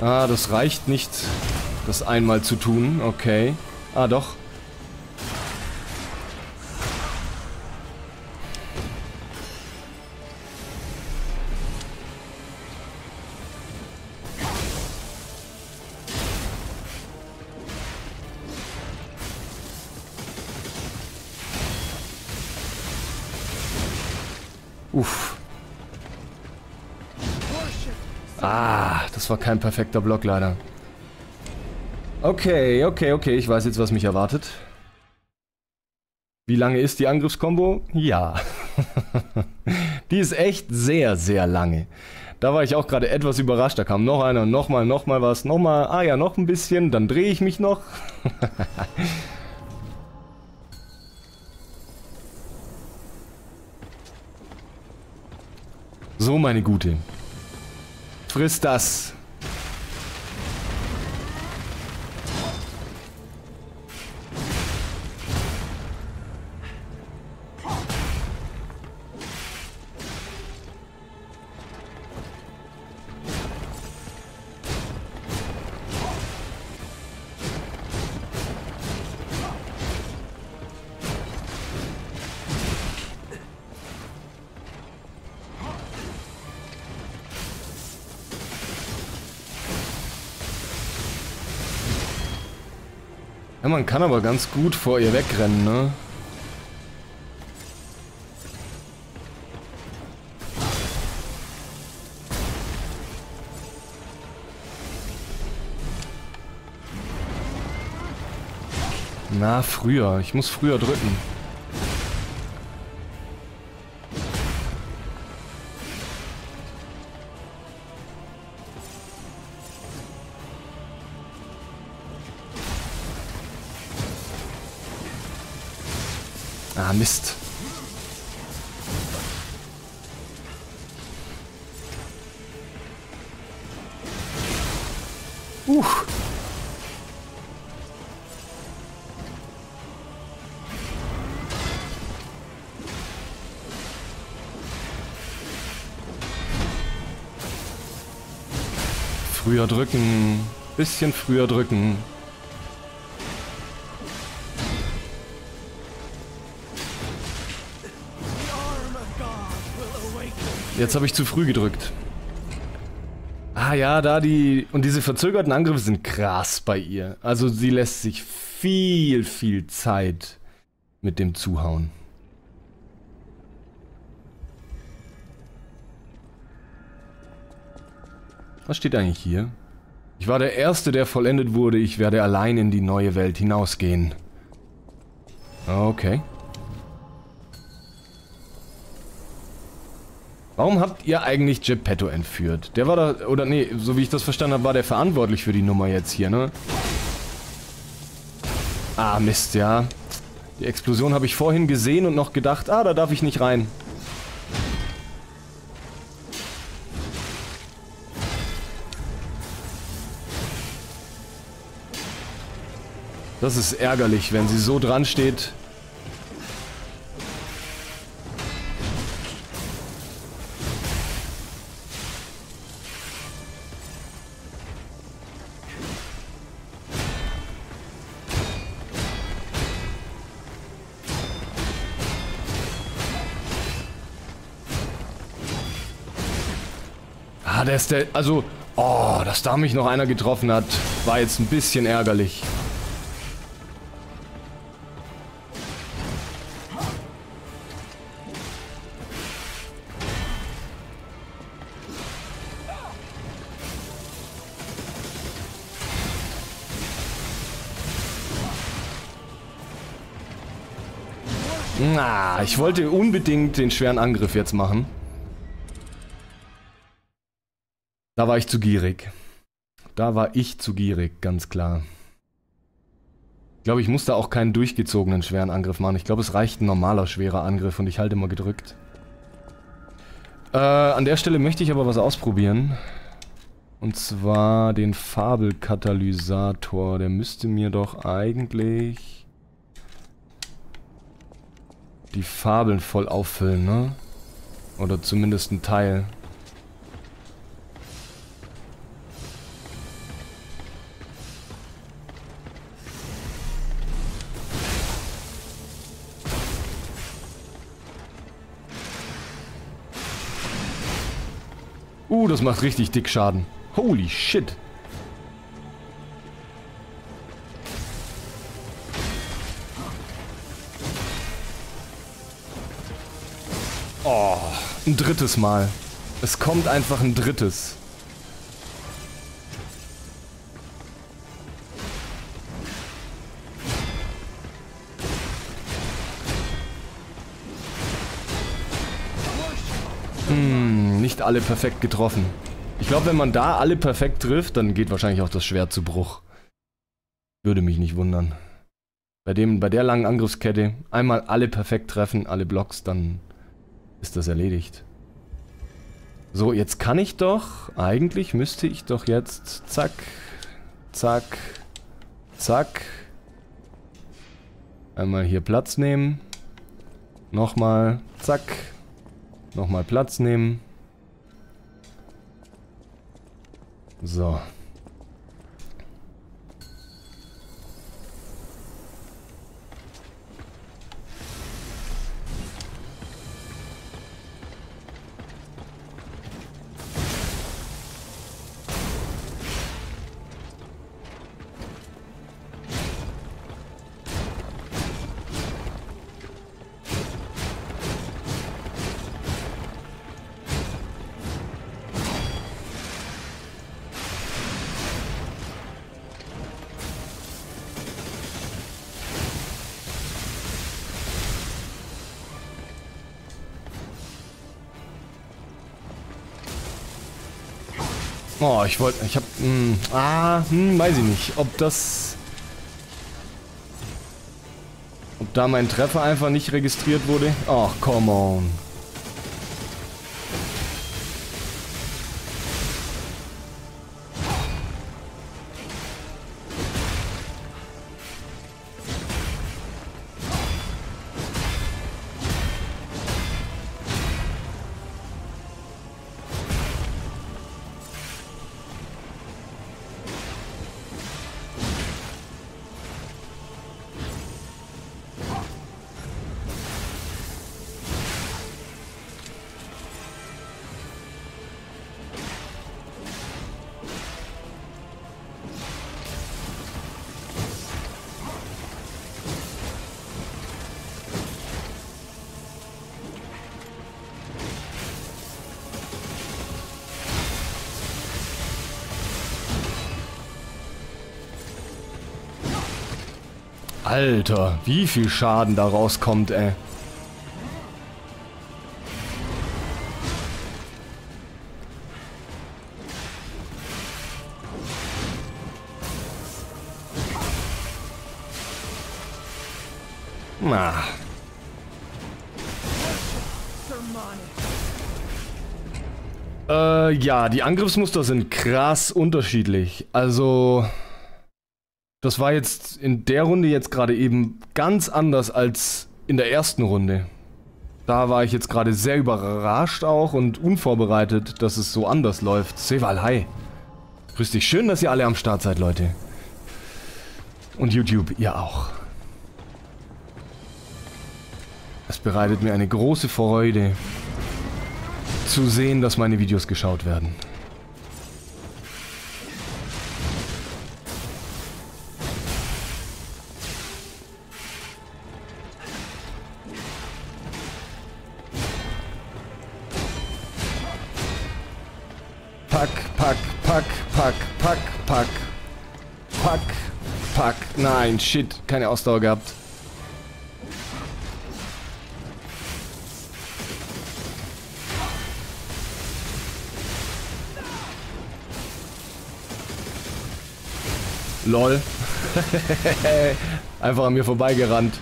Ah, das reicht nicht, das einmal zu tun. Okay. Ah, doch. Das war kein perfekter Block leider. Okay, okay, okay, ich weiß jetzt, was mich erwartet. Wie lange ist die Angriffskombo? Ja. die ist echt sehr, sehr lange. Da war ich auch gerade etwas überrascht. Da kam noch einer, nochmal, nochmal was, nochmal. Ah ja, noch ein bisschen. Dann drehe ich mich noch. So, meine Gute. Friss das. Man kann aber ganz gut vor ihr wegrennen, ne? Na, früher. Ich muss früher drücken. Mist. Uh. Früher drücken. Bisschen früher drücken. Jetzt habe ich zu früh gedrückt. Ah ja, da die... Und diese verzögerten Angriffe sind krass bei ihr. Also sie lässt sich viel, viel Zeit mit dem Zuhauen. Was steht eigentlich hier? Ich war der Erste, der vollendet wurde. Ich werde allein in die neue Welt hinausgehen. Okay. Warum habt ihr eigentlich Geppetto entführt? Der war da, oder nee, so wie ich das verstanden habe, war der verantwortlich für die Nummer jetzt hier, ne? Ah, Mist, ja. Die Explosion habe ich vorhin gesehen und noch gedacht, ah, da darf ich nicht rein. Das ist ärgerlich, wenn sie so dran steht. Ist der... Also... Oh, dass da mich noch einer getroffen hat, war jetzt ein bisschen ärgerlich. Na, ich wollte unbedingt den schweren Angriff jetzt machen. Da war ich zu gierig. Da war ich zu gierig, ganz klar. Ich glaube, ich muss da auch keinen durchgezogenen schweren Angriff machen. Ich glaube, es reicht ein normaler schwerer Angriff und ich halte mal gedrückt. Äh, an der Stelle möchte ich aber was ausprobieren. Und zwar den Fabelkatalysator. Der müsste mir doch eigentlich die Fabeln voll auffüllen, ne? Oder zumindest ein Teil. Uh, das macht richtig dick Schaden. Holy shit. Oh, ein drittes Mal. Es kommt einfach ein drittes. Nicht alle perfekt getroffen. Ich glaube, wenn man da alle perfekt trifft, dann geht wahrscheinlich auch das Schwert zu Bruch. Würde mich nicht wundern. Bei dem, bei der langen Angriffskette, einmal alle perfekt treffen, alle Blocks, dann ist das erledigt. So, jetzt kann ich doch, eigentlich müsste ich doch jetzt, zack, zack, zack, einmal hier Platz nehmen, nochmal, zack, nochmal Platz nehmen, So. Oh, ich wollte, ich hab, mh, hm, ah, hm, weiß ich nicht, ob das, ob da mein Treffer einfach nicht registriert wurde. Ach, come on. Alter, wie viel Schaden da rauskommt, ey. Na. Äh, ja, die Angriffsmuster sind krass unterschiedlich. Also... Das war jetzt in der Runde jetzt gerade eben ganz anders als in der ersten Runde. Da war ich jetzt gerade sehr überrascht auch und unvorbereitet, dass es so anders läuft. Seval, hi. Grüß dich. Schön, dass ihr alle am Start seid, Leute. Und YouTube, ihr auch. Es bereitet mir eine große Freude, zu sehen, dass meine Videos geschaut werden. den Shit. Keine Ausdauer gehabt. Lol. Einfach an mir vorbeigerannt.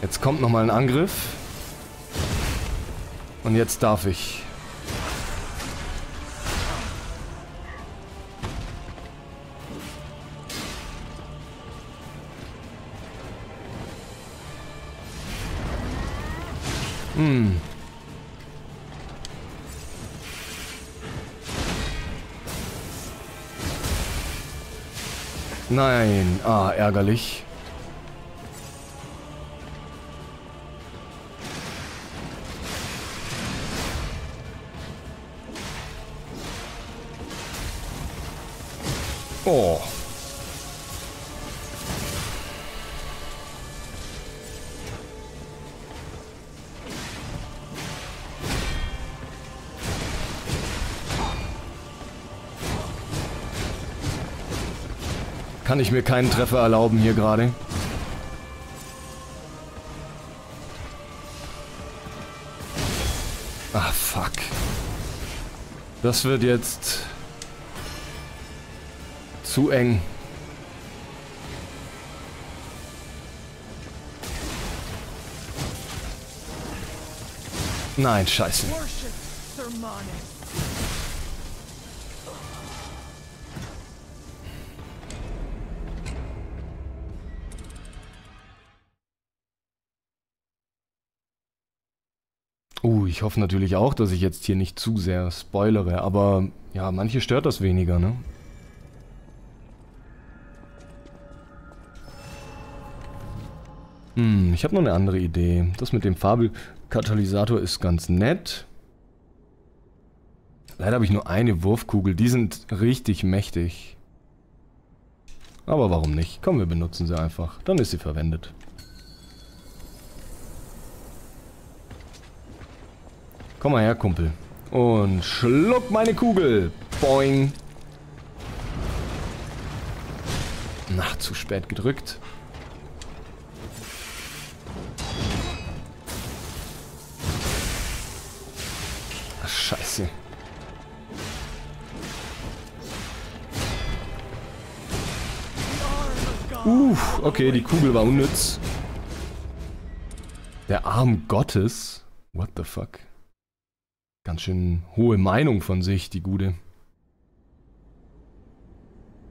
Jetzt kommt nochmal ein Angriff. Und jetzt darf ich. Hm. Nein, ah, ärgerlich. Oh. Kann ich mir keinen Treffer erlauben hier gerade? Ah, fuck. Das wird jetzt zu eng. Nein, scheiße. Uh, ich hoffe natürlich auch, dass ich jetzt hier nicht zu sehr spoilere, aber ja, manche stört das weniger, ne? Hm, ich habe noch eine andere Idee. Das mit dem Fabelkatalysator ist ganz nett. Leider habe ich nur eine Wurfkugel. Die sind richtig mächtig. Aber warum nicht? Komm, wir benutzen sie einfach. Dann ist sie verwendet. Komm mal her, Kumpel. Und schluck meine Kugel. Boing. Na, zu spät gedrückt. Uff, okay, die Kugel war unnütz. Der Arm Gottes? What the fuck? Ganz schön hohe Meinung von sich, die Gute.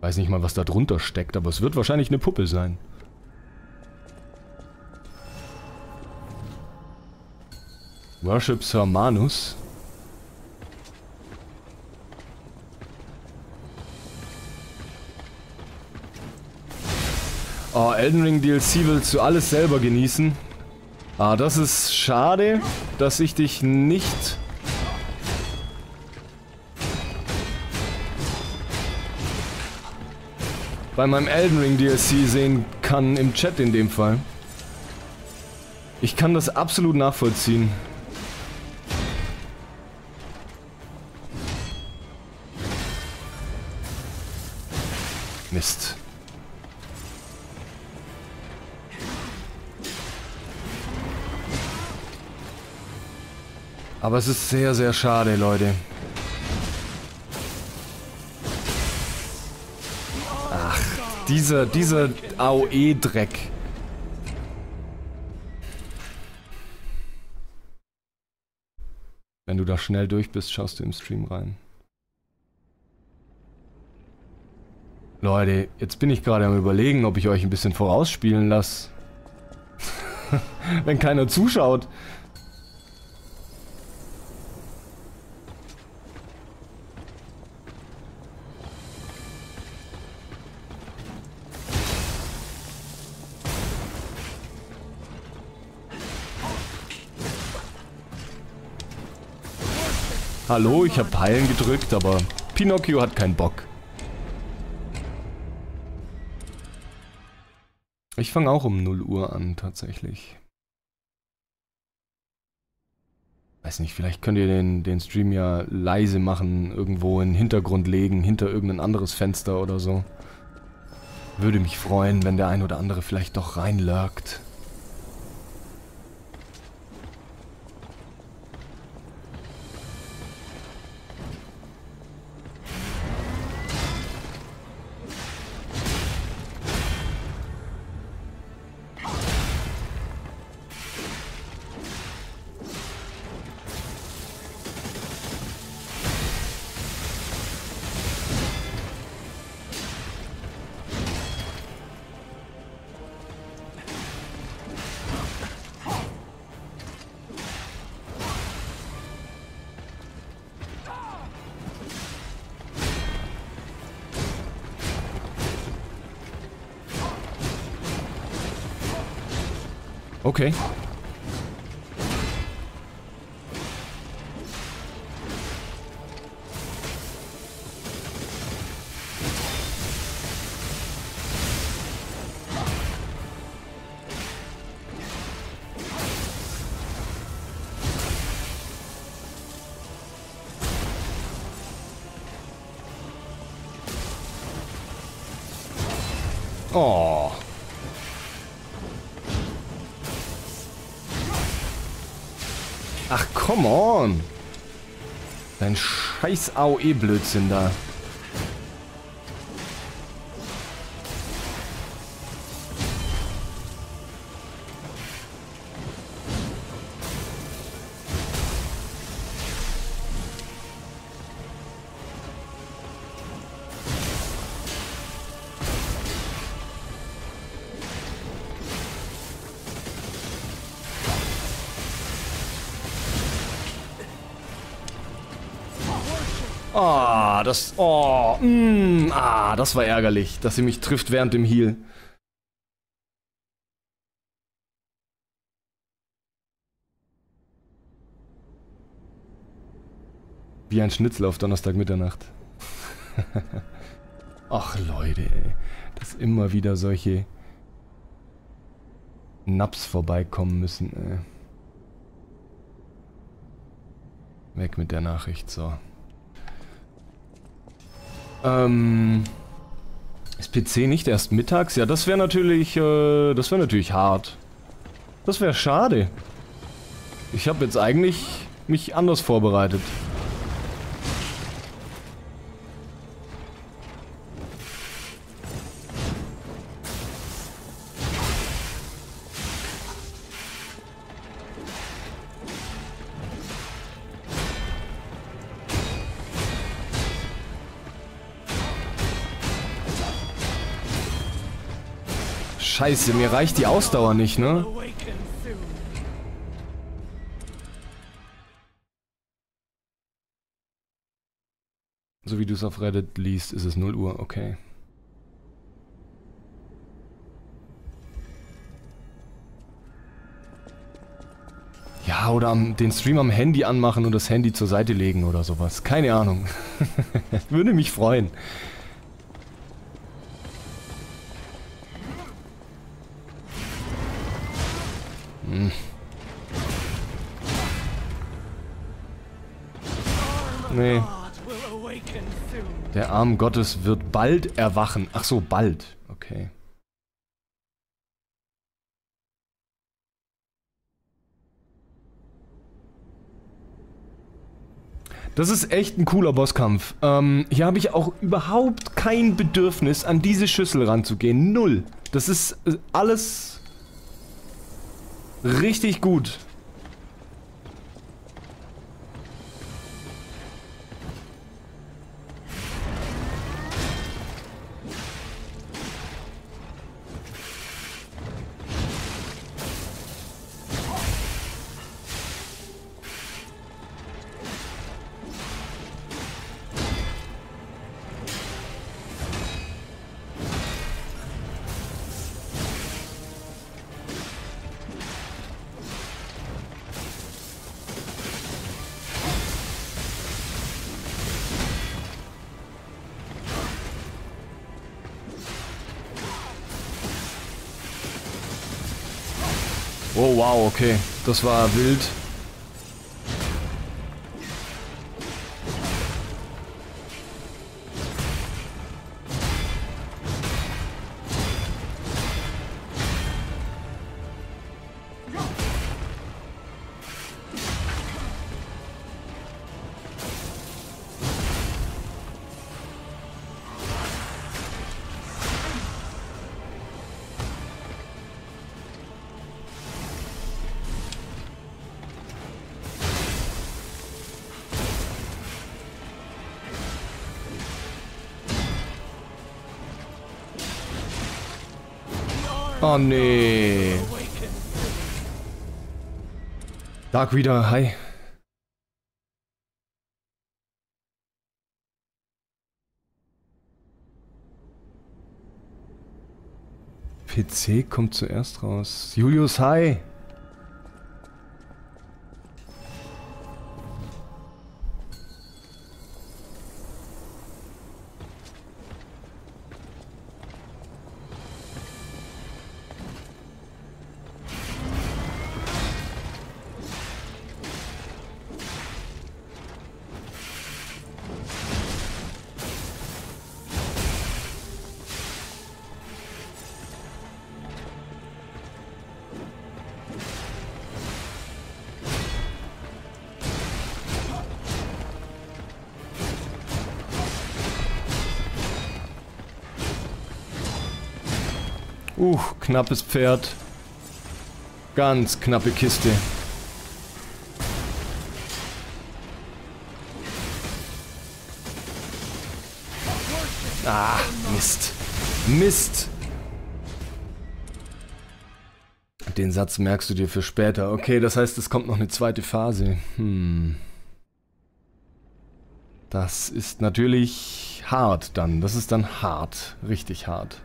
Weiß nicht mal, was da drunter steckt, aber es wird wahrscheinlich eine Puppe sein. Worship Sir Oh, Elden Ring DLC willst du alles selber genießen? Ah, das ist schade, dass ich dich nicht... bei meinem Elden Ring DLC sehen kann, im Chat in dem Fall. Ich kann das absolut nachvollziehen. Aber es ist sehr, sehr schade, Leute. Ach, dieser, dieser AOE-Dreck. Wenn du da schnell durch bist, schaust du im Stream rein. Leute, jetzt bin ich gerade am überlegen, ob ich euch ein bisschen vorausspielen lasse. Wenn keiner zuschaut. Hallo, ich habe Heilen gedrückt, aber Pinocchio hat keinen Bock. Ich fange auch um 0 Uhr an, tatsächlich. Weiß nicht, vielleicht könnt ihr den, den Stream ja leise machen, irgendwo in den Hintergrund legen, hinter irgendein anderes Fenster oder so. Würde mich freuen, wenn der ein oder andere vielleicht doch reinlurkt. Oh. Ach, come on. Dein scheiß AOE-Blödsinn da. Das. Oh, mm, ah, das war ärgerlich, dass sie mich trifft während dem Heal. Wie ein Schnitzel auf Donnerstag Mitternacht. Ach Leute, ey. Dass immer wieder solche Naps vorbeikommen müssen, ey. Weg mit der Nachricht, so. Ähm, ist PC nicht erst mittags? Ja, das wäre natürlich, äh, das wäre natürlich hart. Das wäre schade. Ich habe jetzt eigentlich mich anders vorbereitet. Scheiße, mir reicht die Ausdauer nicht, ne? So wie du es auf Reddit liest, ist es 0 Uhr, okay. Ja, oder am, den Stream am Handy anmachen und das Handy zur Seite legen oder sowas. Keine Ahnung. Würde mich freuen. Hm. Nee. Der Arm Gottes wird bald erwachen. Ach so, bald. Okay. Das ist echt ein cooler Bosskampf. Ähm, hier habe ich auch überhaupt kein Bedürfnis, an diese Schüssel ranzugehen. Null. Das ist äh, alles Richtig gut. Wow, okay. Das war wild. Oh nee. Dark wieder, hi. PC kommt zuerst raus. Julius, hi. Knappes Pferd. Ganz knappe Kiste. Ah, Mist. Mist. Den Satz merkst du dir für später. Okay, das heißt, es kommt noch eine zweite Phase. Hm. Das ist natürlich hart dann. Das ist dann hart. Richtig hart.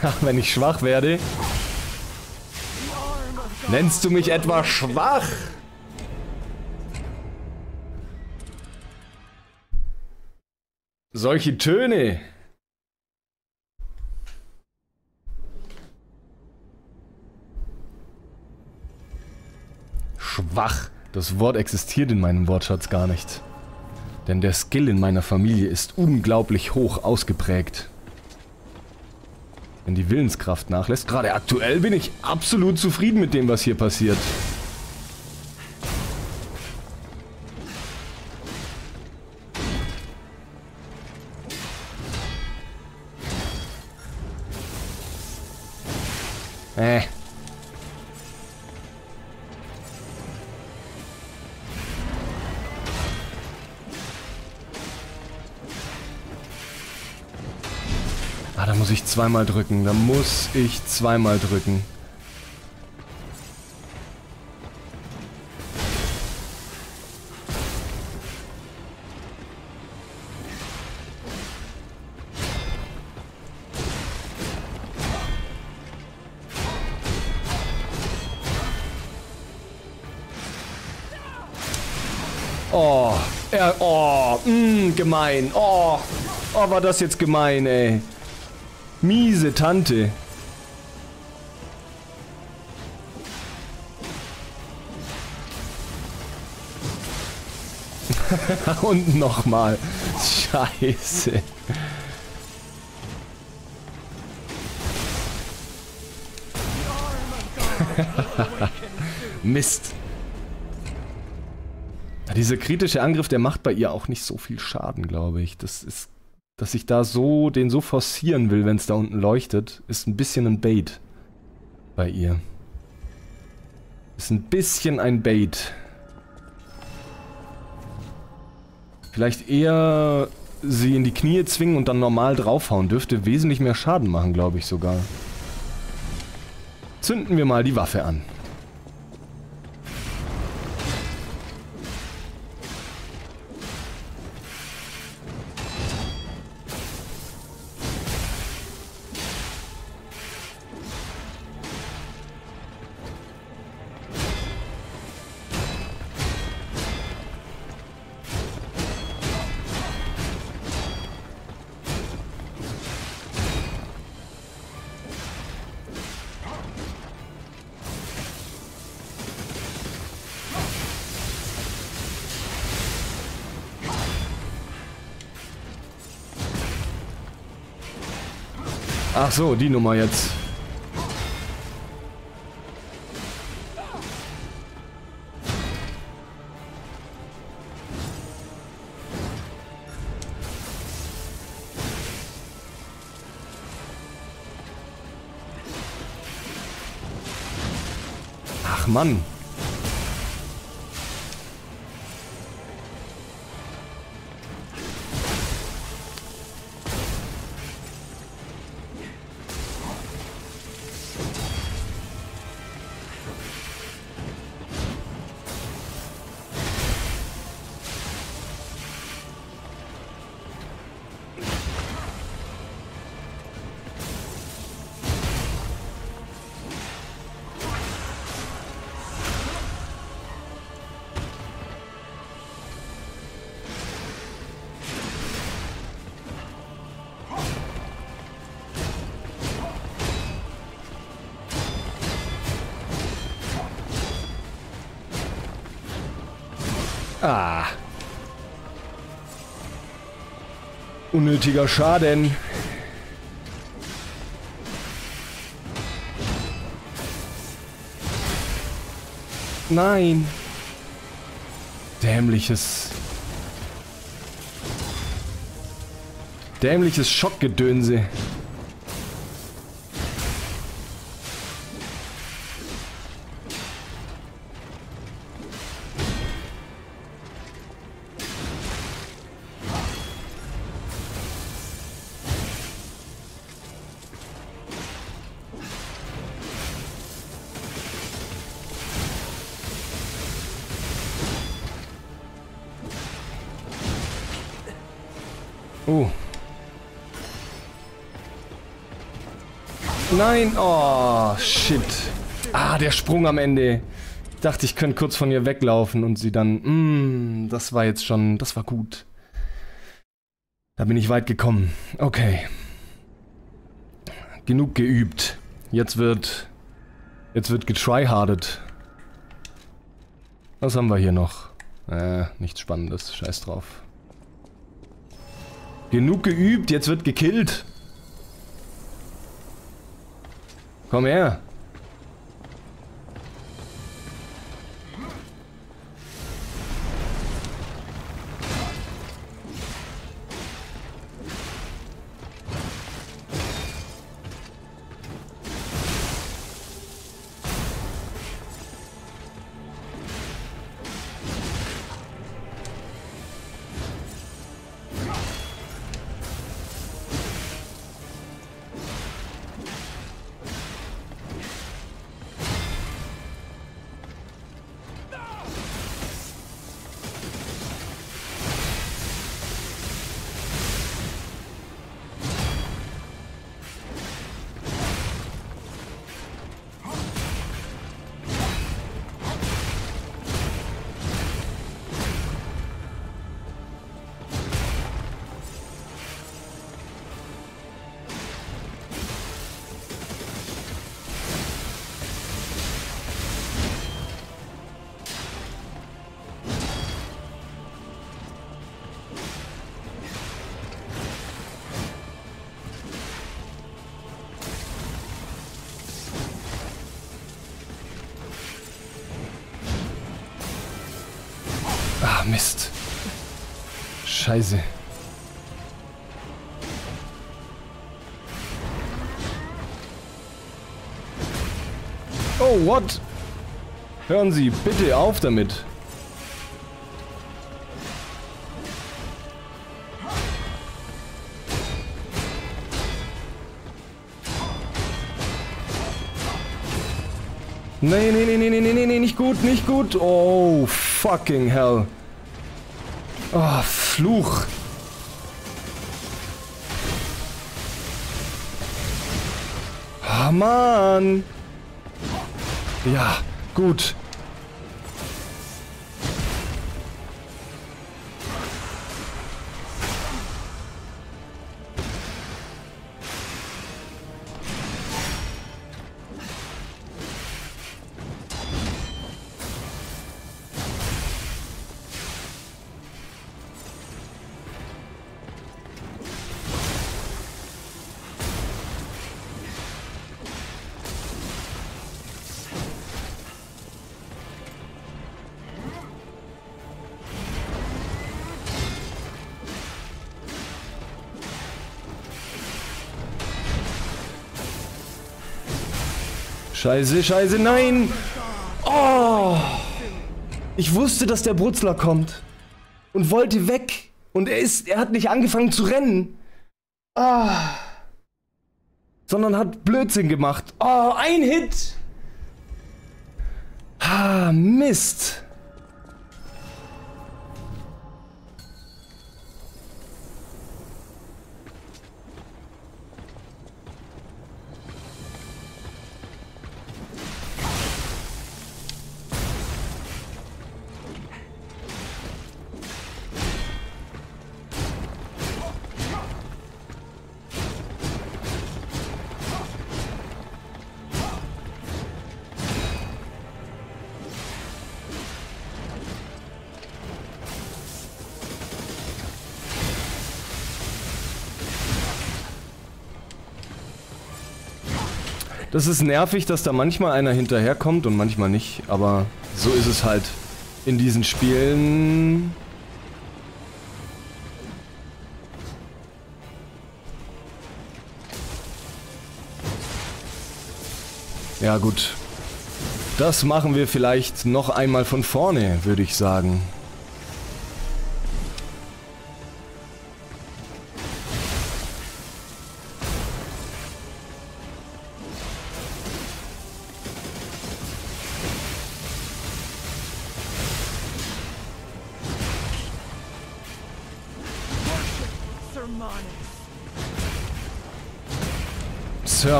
Wenn ich schwach werde. Nennst du mich etwa schwach? Solche Töne. Schwach. Das Wort existiert in meinem Wortschatz gar nicht. Denn der Skill in meiner Familie ist unglaublich hoch ausgeprägt wenn die Willenskraft nachlässt. Gerade aktuell bin ich absolut zufrieden mit dem, was hier passiert. Zweimal drücken. Da muss ich zweimal drücken. Oh, er, oh, mh, mm, gemein. Oh, oh, war das jetzt gemein, ey. Miese Tante. Und nochmal. Scheiße. Mist. Dieser kritische Angriff, der macht bei ihr auch nicht so viel Schaden, glaube ich. Das ist dass ich da so den so forcieren will, wenn es da unten leuchtet, ist ein bisschen ein Bait bei ihr. Ist ein bisschen ein Bait. Vielleicht eher sie in die Knie zwingen und dann normal draufhauen. Dürfte wesentlich mehr Schaden machen, glaube ich sogar. Zünden wir mal die Waffe an. Ach so, die Nummer jetzt. Ach Mann. Unnötiger Schaden. Nein. Dämliches. Dämliches Schockgedönse. Nein, oh, shit. Ah, der Sprung am Ende. Ich dachte, ich könnte kurz von ihr weglaufen und sie dann... Mm, das war jetzt schon... Das war gut. Da bin ich weit gekommen. Okay. Genug geübt. Jetzt wird... Jetzt wird getryhardet. Was haben wir hier noch? Äh, nichts Spannendes. Scheiß drauf. Genug geübt, jetzt wird gekillt. Komm her. What? Hören Sie, bitte auf damit. Nee, nee, nee, nee, nee, nee, nee, nicht gut, nicht gut. Oh, fucking hell. Oh, Fluch. Oh, Mann. Ja, gut. Scheiße, scheiße, nein! Oh! Ich wusste, dass der Brutzler kommt. Und wollte weg. Und er ist, er hat nicht angefangen zu rennen. Ah. Sondern hat Blödsinn gemacht. Oh, ein Hit! Ah, Mist. Das ist nervig, dass da manchmal einer hinterherkommt und manchmal nicht, aber so ist es halt in diesen Spielen. Ja gut. Das machen wir vielleicht noch einmal von vorne, würde ich sagen.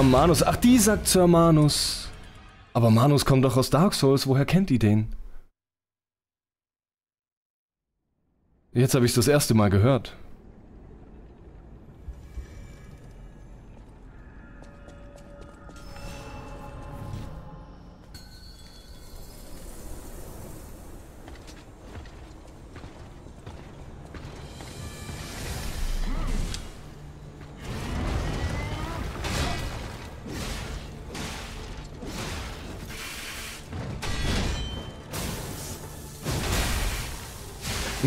Sir Manus. Ach, die sagt Sir Manus. Aber Manus kommt doch aus Dark Souls. Woher kennt die den? Jetzt habe ich das erste Mal gehört.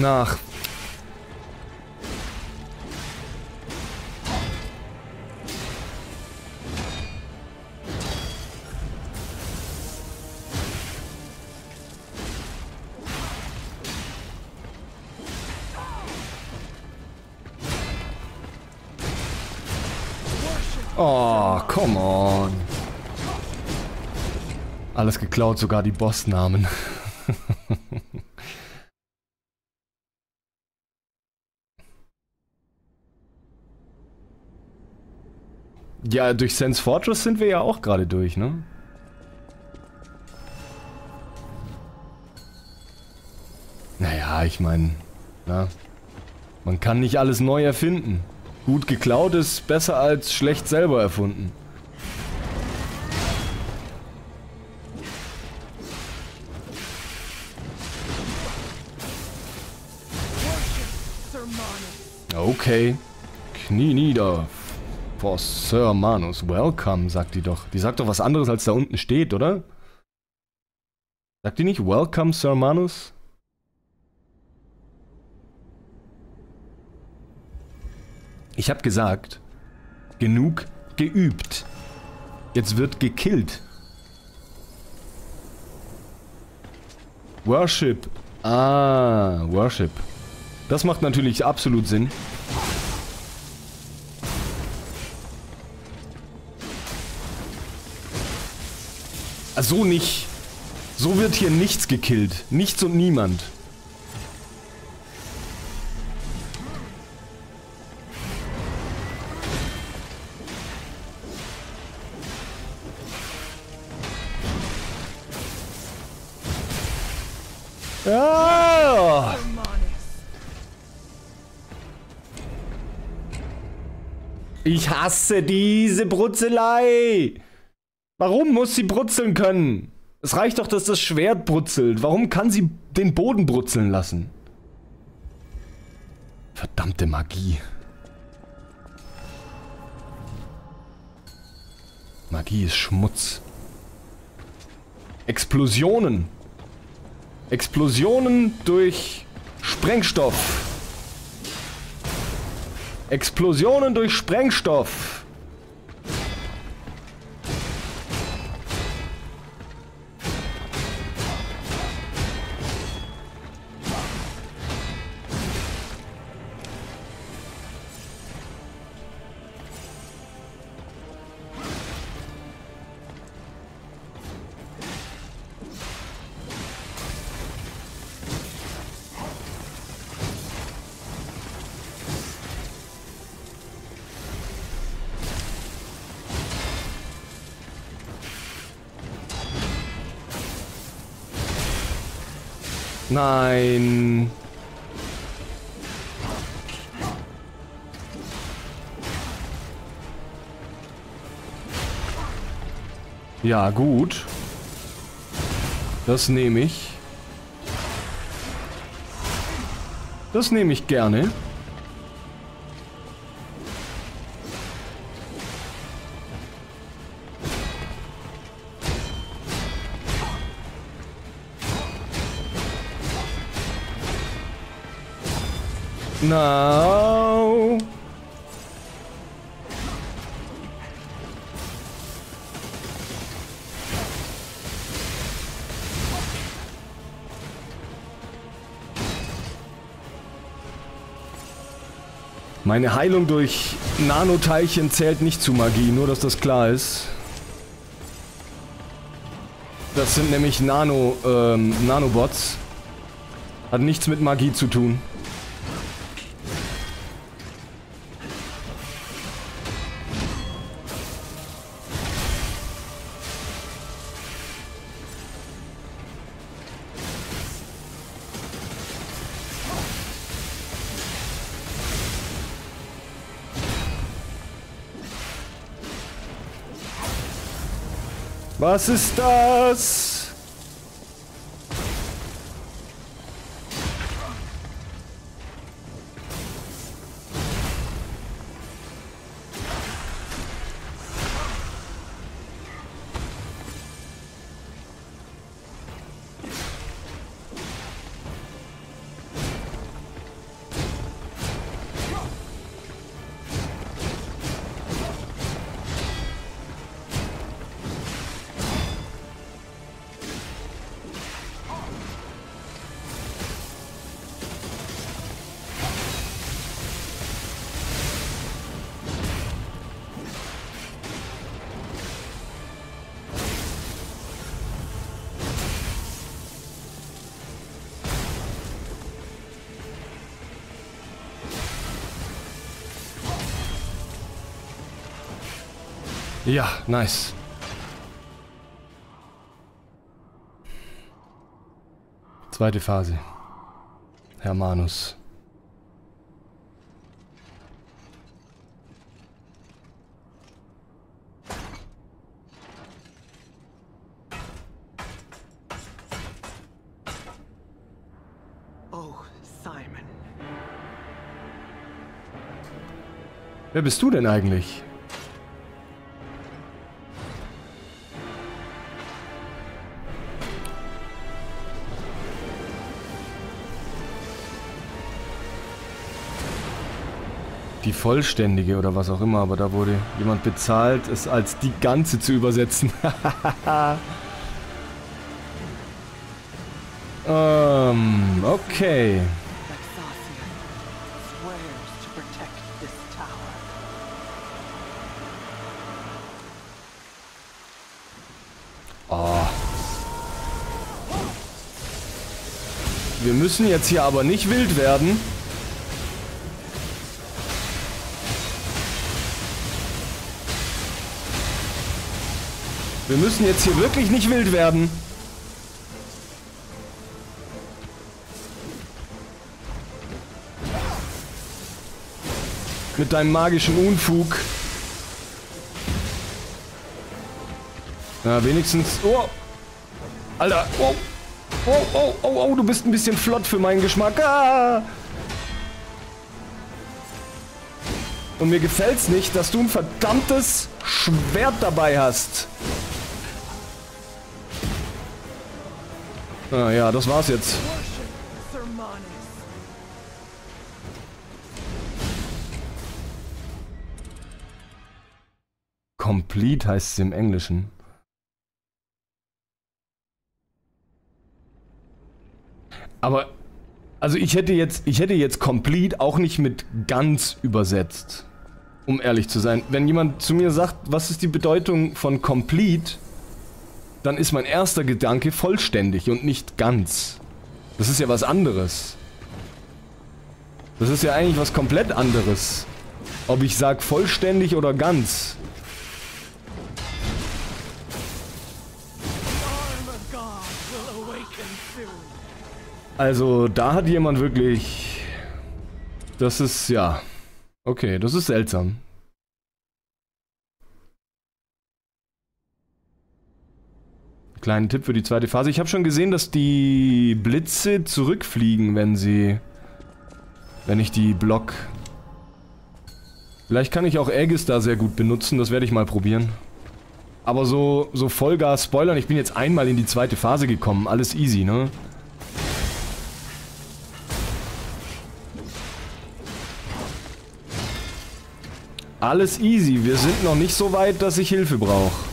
Nach. Oh, come on. Alles geklaut, sogar die Bossnamen. Ja, durch Sense Fortress sind wir ja auch gerade durch, ne? Naja, ich meine, na, man kann nicht alles neu erfinden. Gut geklaut ist besser als schlecht selber erfunden. Okay. Knie nieder for Sir Manus. Welcome, sagt die doch. Die sagt doch was anderes, als da unten steht, oder? Sagt die nicht Welcome, Sir Manus? Ich hab gesagt, genug geübt. Jetzt wird gekillt. Worship. Ah, Worship. Das macht natürlich absolut Sinn. So nicht. So wird hier nichts gekillt. Nichts und niemand. Ich hasse diese Brutzelei! Warum muss sie brutzeln können? Es reicht doch, dass das Schwert brutzelt. Warum kann sie den Boden brutzeln lassen? Verdammte Magie. Magie ist Schmutz. Explosionen. Explosionen durch Sprengstoff. Explosionen durch Sprengstoff. Nein. Ja, gut. Das nehme ich. Das nehme ich gerne. No. Meine Heilung durch Nanoteilchen zählt nicht zu Magie, nur dass das klar ist. Das sind nämlich Nano, ähm, Nanobots. Hat nichts mit Magie zu tun. Was ist das? Ja, nice. Zweite Phase. Hermanus. Oh, Simon. Wer bist du denn eigentlich? Die vollständige oder was auch immer, aber da wurde jemand bezahlt, es als die ganze zu übersetzen. ähm, okay. Oh. Wir müssen jetzt hier aber nicht wild werden. Wir müssen jetzt hier wirklich nicht wild werden. Mit deinem magischen Unfug. Na, wenigstens... Oh! Alter! Oh! Oh, oh, oh, oh, du bist ein bisschen flott für meinen Geschmack. Ah! Und mir gefällt's nicht, dass du ein verdammtes Schwert dabei hast. Ah, ja, das war's jetzt. Complete heißt es im Englischen. Aber, also ich hätte jetzt, ich hätte jetzt Complete auch nicht mit ganz übersetzt. Um ehrlich zu sein. Wenn jemand zu mir sagt, was ist die Bedeutung von Complete, dann ist mein erster Gedanke vollständig und nicht ganz. Das ist ja was anderes. Das ist ja eigentlich was komplett anderes. Ob ich sag vollständig oder ganz. Also, da hat jemand wirklich... Das ist, ja... Okay, das ist seltsam. kleinen Tipp für die zweite Phase. Ich habe schon gesehen, dass die Blitze zurückfliegen, wenn sie... Wenn ich die block. Vielleicht kann ich auch Aegis da sehr gut benutzen. Das werde ich mal probieren. Aber so, so Vollgas spoilern. Ich bin jetzt einmal in die zweite Phase gekommen. Alles easy, ne? Alles easy. Wir sind noch nicht so weit, dass ich Hilfe brauche.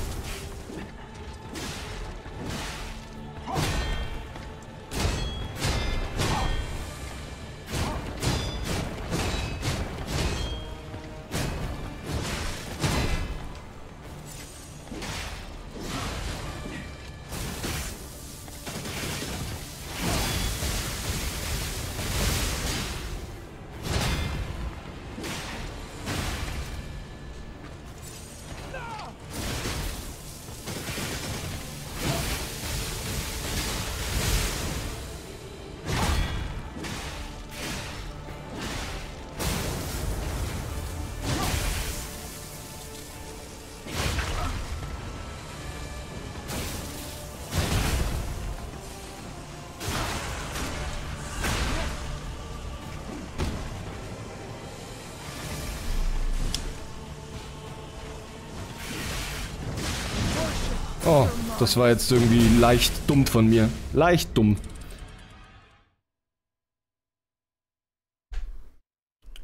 Das war jetzt irgendwie leicht dumm von mir. Leicht dumm.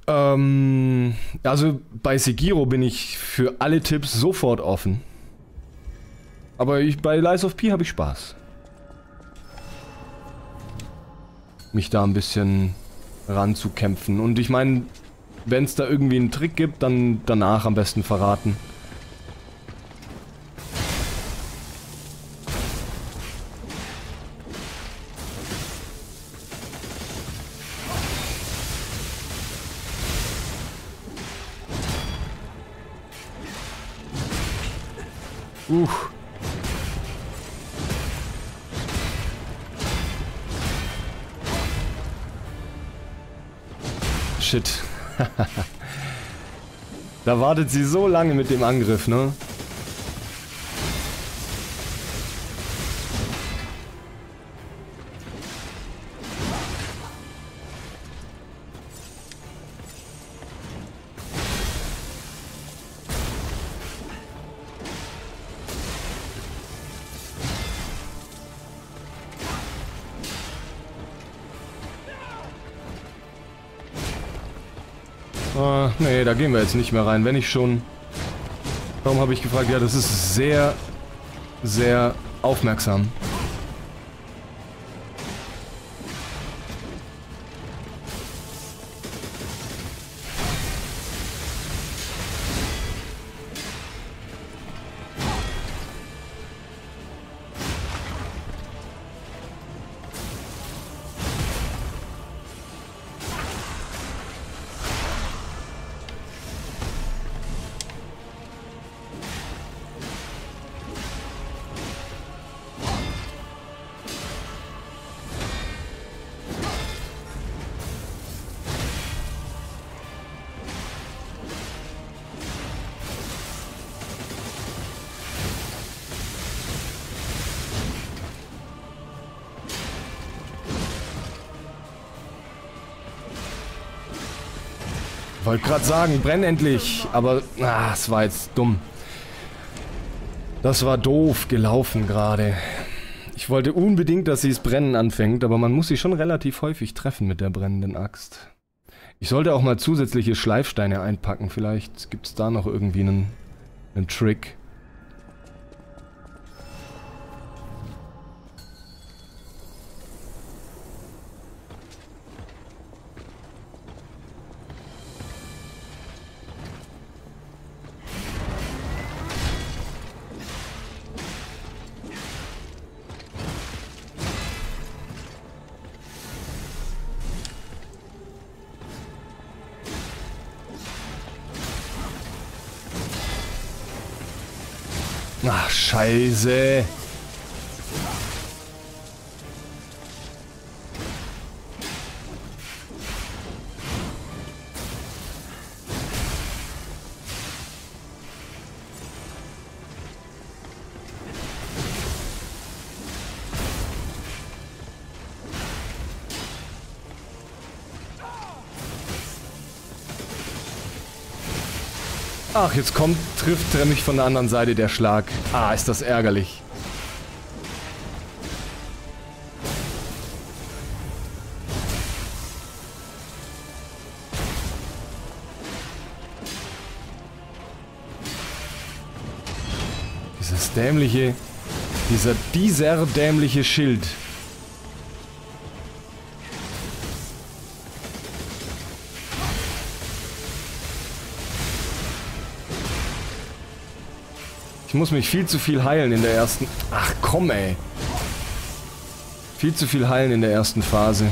Ähm, also bei Sekiro bin ich für alle Tipps sofort offen. Aber ich, bei Lies of P habe ich Spaß. Mich da ein bisschen ranzukämpfen. Und ich meine, wenn es da irgendwie einen Trick gibt, dann danach am besten verraten. Da wartet sie so lange mit dem Angriff, ne? Gehen wir jetzt nicht mehr rein. Wenn ich schon... Warum habe ich gefragt? Ja, das ist sehr, sehr aufmerksam. Wollte gerade sagen, brenn endlich. Aber, ah, es war jetzt dumm. Das war doof gelaufen gerade. Ich wollte unbedingt, dass sie es brennen anfängt, aber man muss sie schon relativ häufig treffen mit der brennenden Axt. Ich sollte auch mal zusätzliche Schleifsteine einpacken. Vielleicht gibt es da noch irgendwie einen, einen Trick. Scheiße. Ach, jetzt kommt, trifft er mich von der anderen Seite der Schlag. Ah, ist das ärgerlich. Dieses dämliche, dieser, dieser dämliche Schild. Muss mich viel zu viel heilen in der ersten... Ach komm ey. Viel zu viel heilen in der ersten Phase.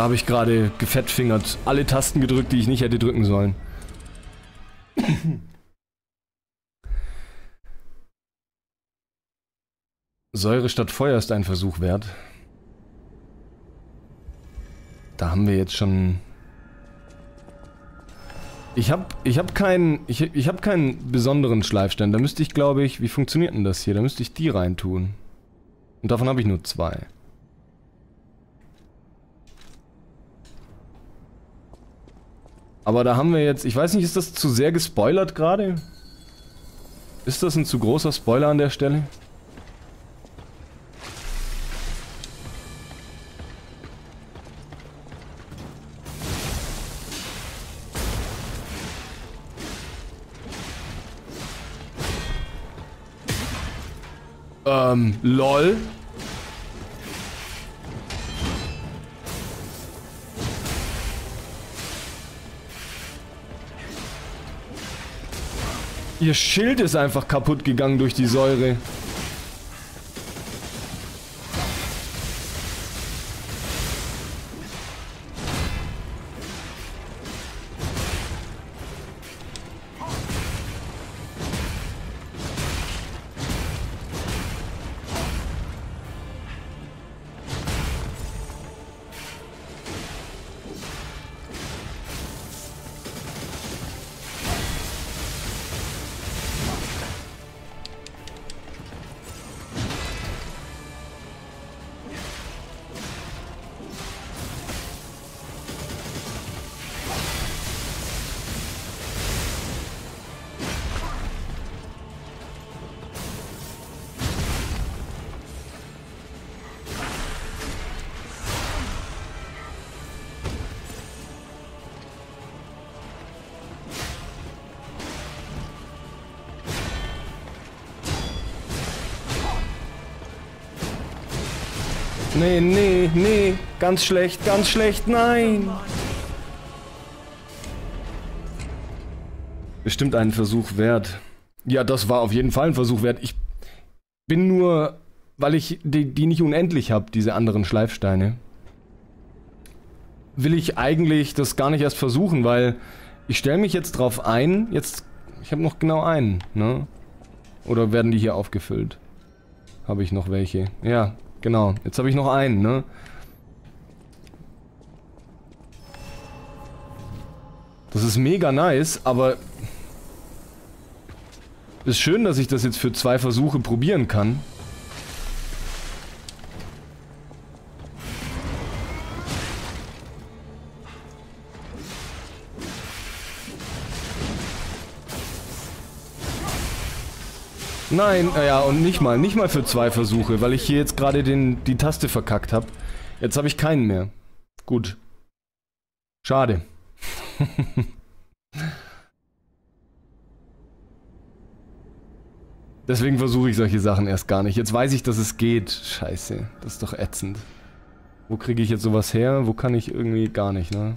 Da habe ich gerade gefettfingert. Alle Tasten gedrückt, die ich nicht hätte drücken sollen. Säure statt Feuer ist ein Versuch wert. Da haben wir jetzt schon... Ich habe ich hab keinen ich, ich hab keinen besonderen Schleifstein. Da müsste ich, glaube ich... Wie funktioniert denn das hier? Da müsste ich die reintun. Und davon habe ich nur zwei. Aber da haben wir jetzt... Ich weiß nicht, ist das zu sehr gespoilert gerade? Ist das ein zu großer Spoiler an der Stelle? Ähm, lol. Ihr Schild ist einfach kaputt gegangen durch die Säure. Ganz schlecht, ganz schlecht, nein. Bestimmt einen Versuch wert. Ja, das war auf jeden Fall ein Versuch wert. Ich bin nur, weil ich die, die nicht unendlich habe, diese anderen Schleifsteine, will ich eigentlich das gar nicht erst versuchen, weil ich stelle mich jetzt drauf ein, jetzt, ich habe noch genau einen, ne? Oder werden die hier aufgefüllt? Habe ich noch welche? Ja, Genau, jetzt habe ich noch einen, ne? Das ist mega nice, aber... Ist schön, dass ich das jetzt für zwei Versuche probieren kann. Nein, ja, und nicht mal, nicht mal für zwei Versuche, weil ich hier jetzt gerade die Taste verkackt habe. Jetzt habe ich keinen mehr. Gut. Schade. Deswegen versuche ich solche Sachen erst gar nicht. Jetzt weiß ich, dass es geht. Scheiße, das ist doch ätzend. Wo kriege ich jetzt sowas her? Wo kann ich irgendwie gar nicht, ne?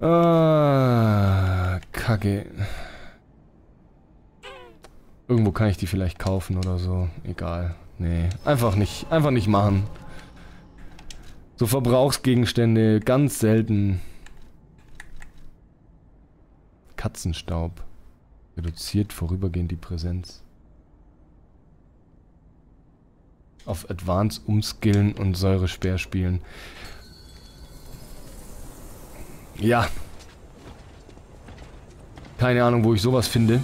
Ah, Kacke. Irgendwo kann ich die vielleicht kaufen oder so. Egal. Nee, einfach nicht, einfach nicht machen. So Verbrauchsgegenstände, ganz selten. Katzenstaub. Reduziert vorübergehend die Präsenz. Auf Advance umskillen und Säurespeer spielen. Ja. Keine Ahnung, wo ich sowas finde.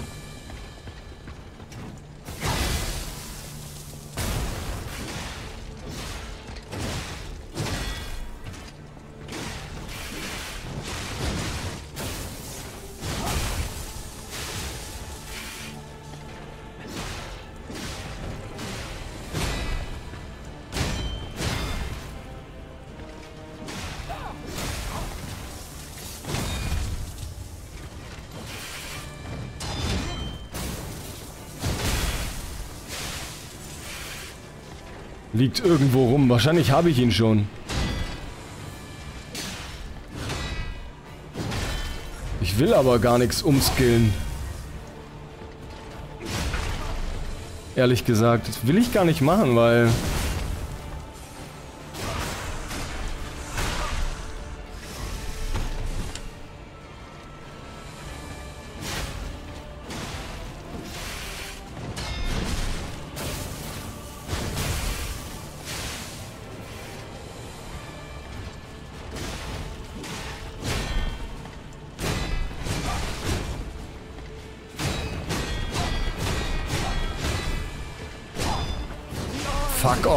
Liegt irgendwo rum. Wahrscheinlich habe ich ihn schon. Ich will aber gar nichts umskillen. Ehrlich gesagt, das will ich gar nicht machen, weil...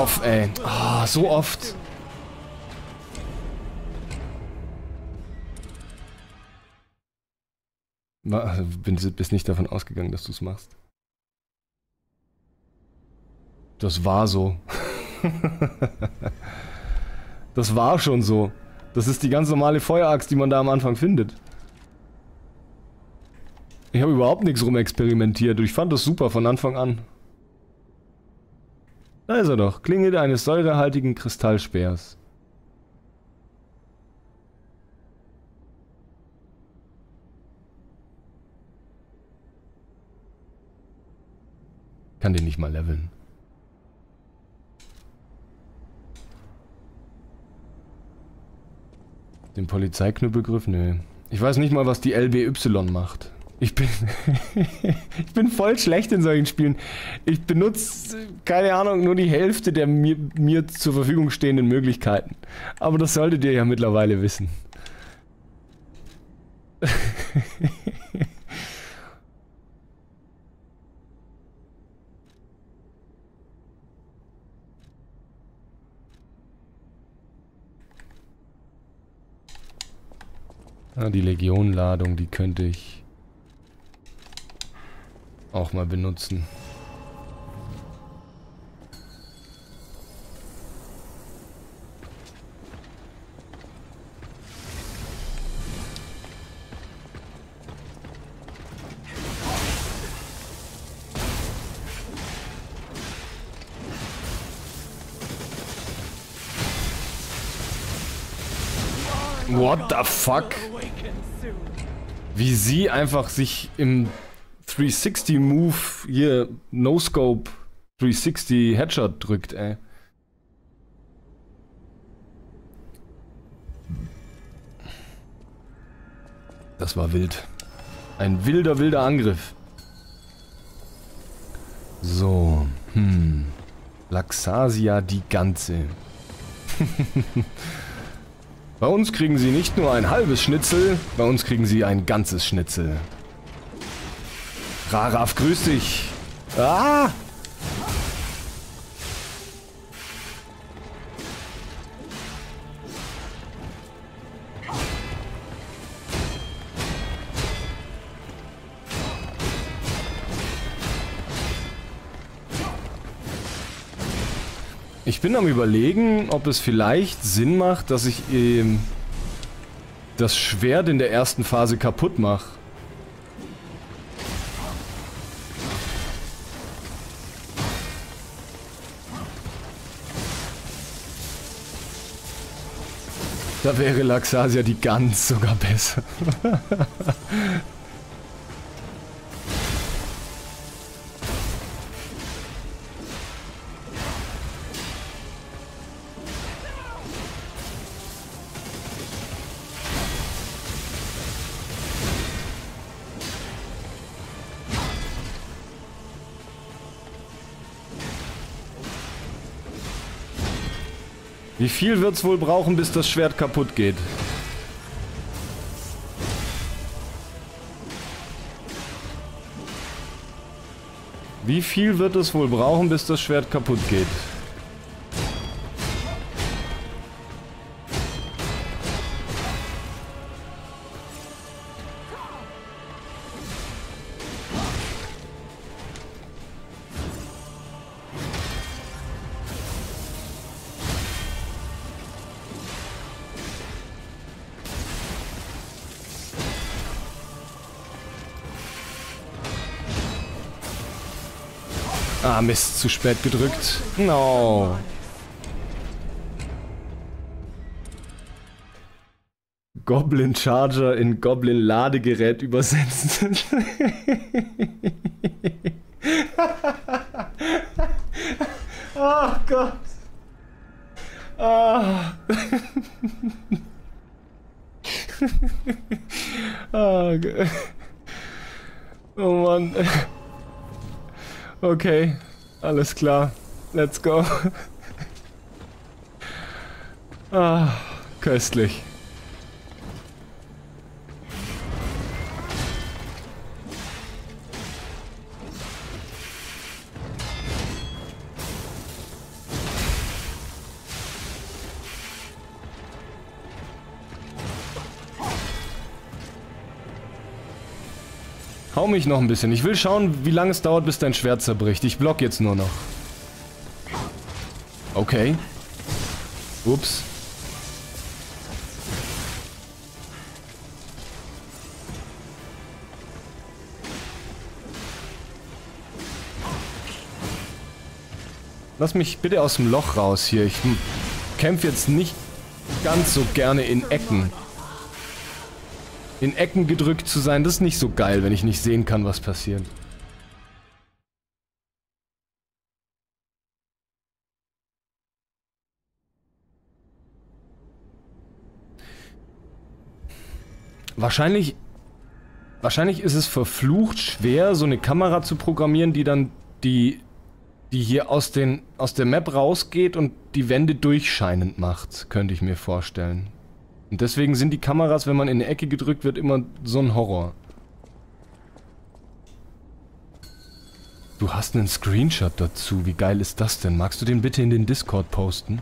off, ey. Ah, so oft. Wa- Bin, bist nicht davon ausgegangen, dass du es machst. Das war so. das war schon so. Das ist die ganz normale Feueraxt, die man da am Anfang findet. Ich habe überhaupt nichts rumexperimentiert. Ich fand das super von Anfang an. Da ist er doch. Klinge eines säurehaltigen Kristallspeers. Kann den nicht mal leveln. Den Polizeiknüppelgriff? Nö. Ich weiß nicht mal, was die LBY macht. Ich bin, ich bin voll schlecht in solchen Spielen. Ich benutze, keine Ahnung, nur die Hälfte der mir, mir zur Verfügung stehenden Möglichkeiten. Aber das solltet ihr ja mittlerweile wissen. Ah, die Legionladung, die könnte ich auch mal benutzen. What the fuck? Wie sie einfach sich im 360 Move hier No Scope 360 Headshot drückt, ey. Das war wild. Ein wilder, wilder Angriff. So, hm. Laxasia die ganze. Bei uns kriegen sie nicht nur ein halbes Schnitzel, bei uns kriegen sie ein ganzes Schnitzel. Raraf, grüß dich. Ah! Ich bin am überlegen, ob es vielleicht Sinn macht, dass ich ähm, das Schwert in der ersten Phase kaputt mache. Da wäre Laxasia die ganz sogar besser. Wie viel wird's wohl brauchen, bis das Schwert kaputt geht? Wie viel wird es wohl brauchen, bis das Schwert kaputt geht? Ah, Mist, zu spät gedrückt. No. Goblin Charger in Goblin Ladegerät übersetzt. oh Gott. Oh. oh, oh Mann. Okay alles klar. Let's go. Ah, köstlich. Hau mich noch ein bisschen. Ich will schauen, wie lange es dauert, bis dein Schwert zerbricht. Ich block jetzt nur noch. Okay. Ups. Lass mich bitte aus dem Loch raus hier. Ich kämpfe jetzt nicht ganz so gerne in Ecken. In Ecken gedrückt zu sein, das ist nicht so geil, wenn ich nicht sehen kann, was passiert. Wahrscheinlich... Wahrscheinlich ist es verflucht schwer, so eine Kamera zu programmieren, die dann die die hier aus, den, aus der Map rausgeht und die Wände durchscheinend macht, könnte ich mir vorstellen. Und deswegen sind die Kameras, wenn man in eine Ecke gedrückt wird, immer so ein Horror. Du hast einen Screenshot dazu. Wie geil ist das denn? Magst du den bitte in den Discord posten?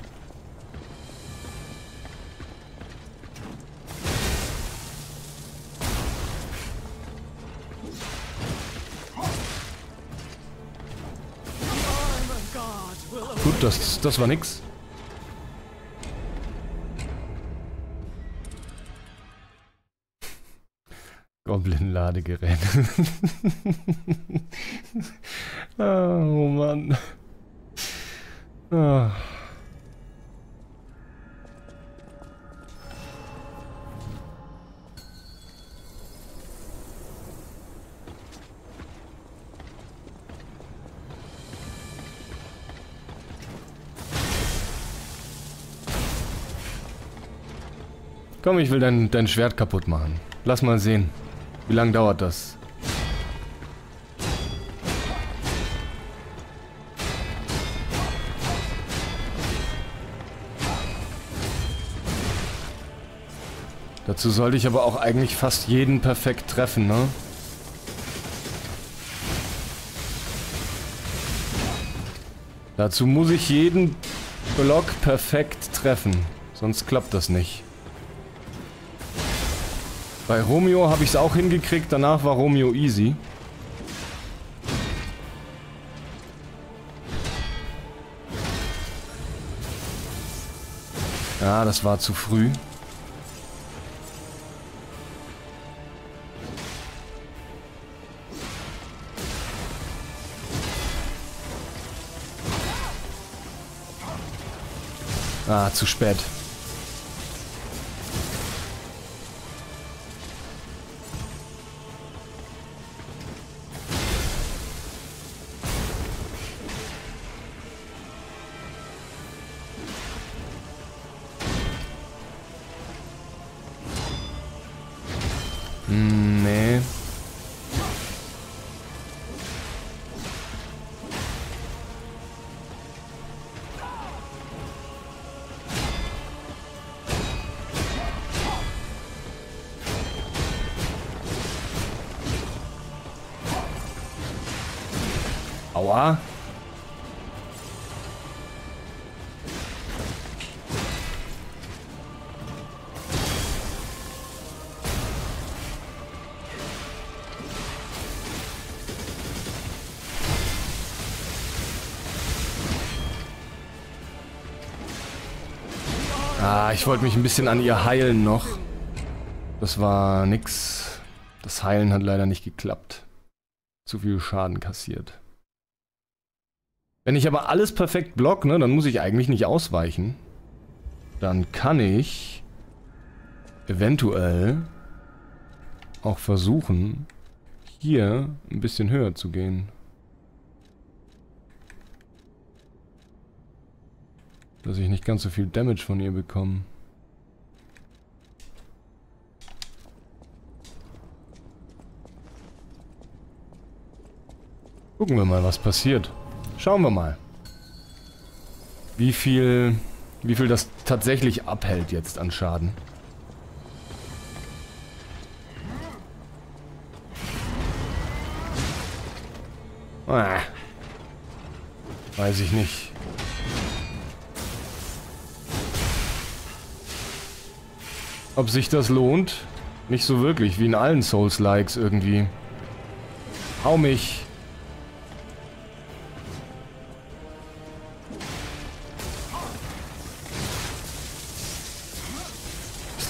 das, das war nix. Goblin-Ladegerät. oh Mann. Oh. Komm, ich will dein, dein Schwert kaputt machen. Lass mal sehen. Wie lange dauert das? Dazu sollte ich aber auch eigentlich fast jeden perfekt treffen, ne? Dazu muss ich jeden Block perfekt treffen. Sonst klappt das nicht. Bei Romeo habe ich es auch hingekriegt, danach war Romeo easy. Ja, das war zu früh. Ah, zu spät. Aua. Ah, ich wollte mich ein bisschen an ihr heilen noch. Das war nix. Das Heilen hat leider nicht geklappt. Zu viel Schaden kassiert. Wenn ich aber alles perfekt block, ne, dann muss ich eigentlich nicht ausweichen. Dann kann ich eventuell auch versuchen, hier ein bisschen höher zu gehen. Dass ich nicht ganz so viel Damage von ihr bekomme. Gucken wir mal, was passiert. Schauen wir mal. Wie viel, wie viel das tatsächlich abhält jetzt an Schaden. Ah. Weiß ich nicht. Ob sich das lohnt? Nicht so wirklich, wie in allen Souls-Likes irgendwie. Hau mich.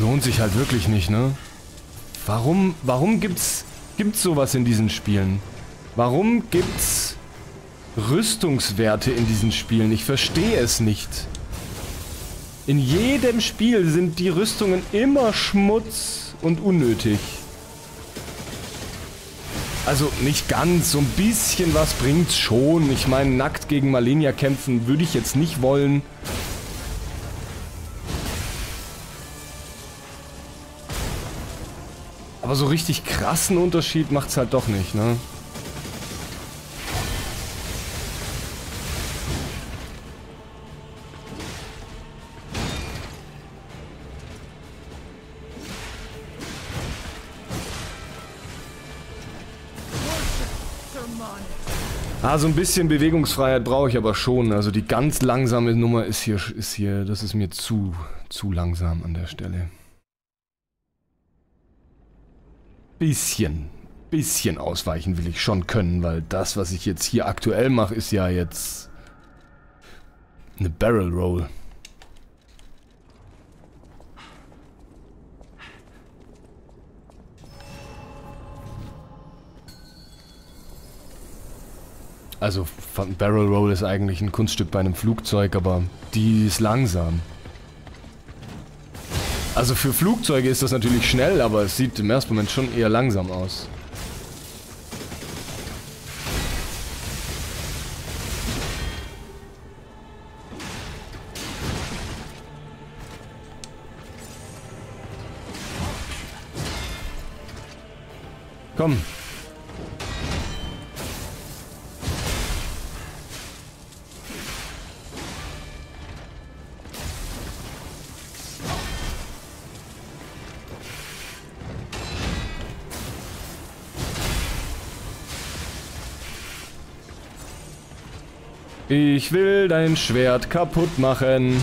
Lohnt sich halt wirklich nicht, ne? Warum, warum gibt's, gibt's sowas in diesen Spielen? Warum gibt's Rüstungswerte in diesen Spielen? Ich verstehe es nicht. In jedem Spiel sind die Rüstungen immer Schmutz und unnötig. Also nicht ganz, so ein bisschen was bringt's schon. Ich meine, nackt gegen Malenia kämpfen würde ich jetzt nicht wollen. Aber so richtig krassen Unterschied macht's halt doch nicht, ne? Ah, so ein bisschen Bewegungsfreiheit brauche ich aber schon. Also die ganz langsame Nummer ist hier, ist hier, das ist mir zu, zu langsam an der Stelle. Bisschen, bisschen ausweichen will ich schon können, weil das, was ich jetzt hier aktuell mache, ist ja jetzt eine Barrel Roll. Also Barrel Roll ist eigentlich ein Kunststück bei einem Flugzeug, aber die ist langsam. Also für Flugzeuge ist das natürlich schnell, aber es sieht im ersten Moment schon eher langsam aus. Komm, Ich will dein Schwert kaputt machen.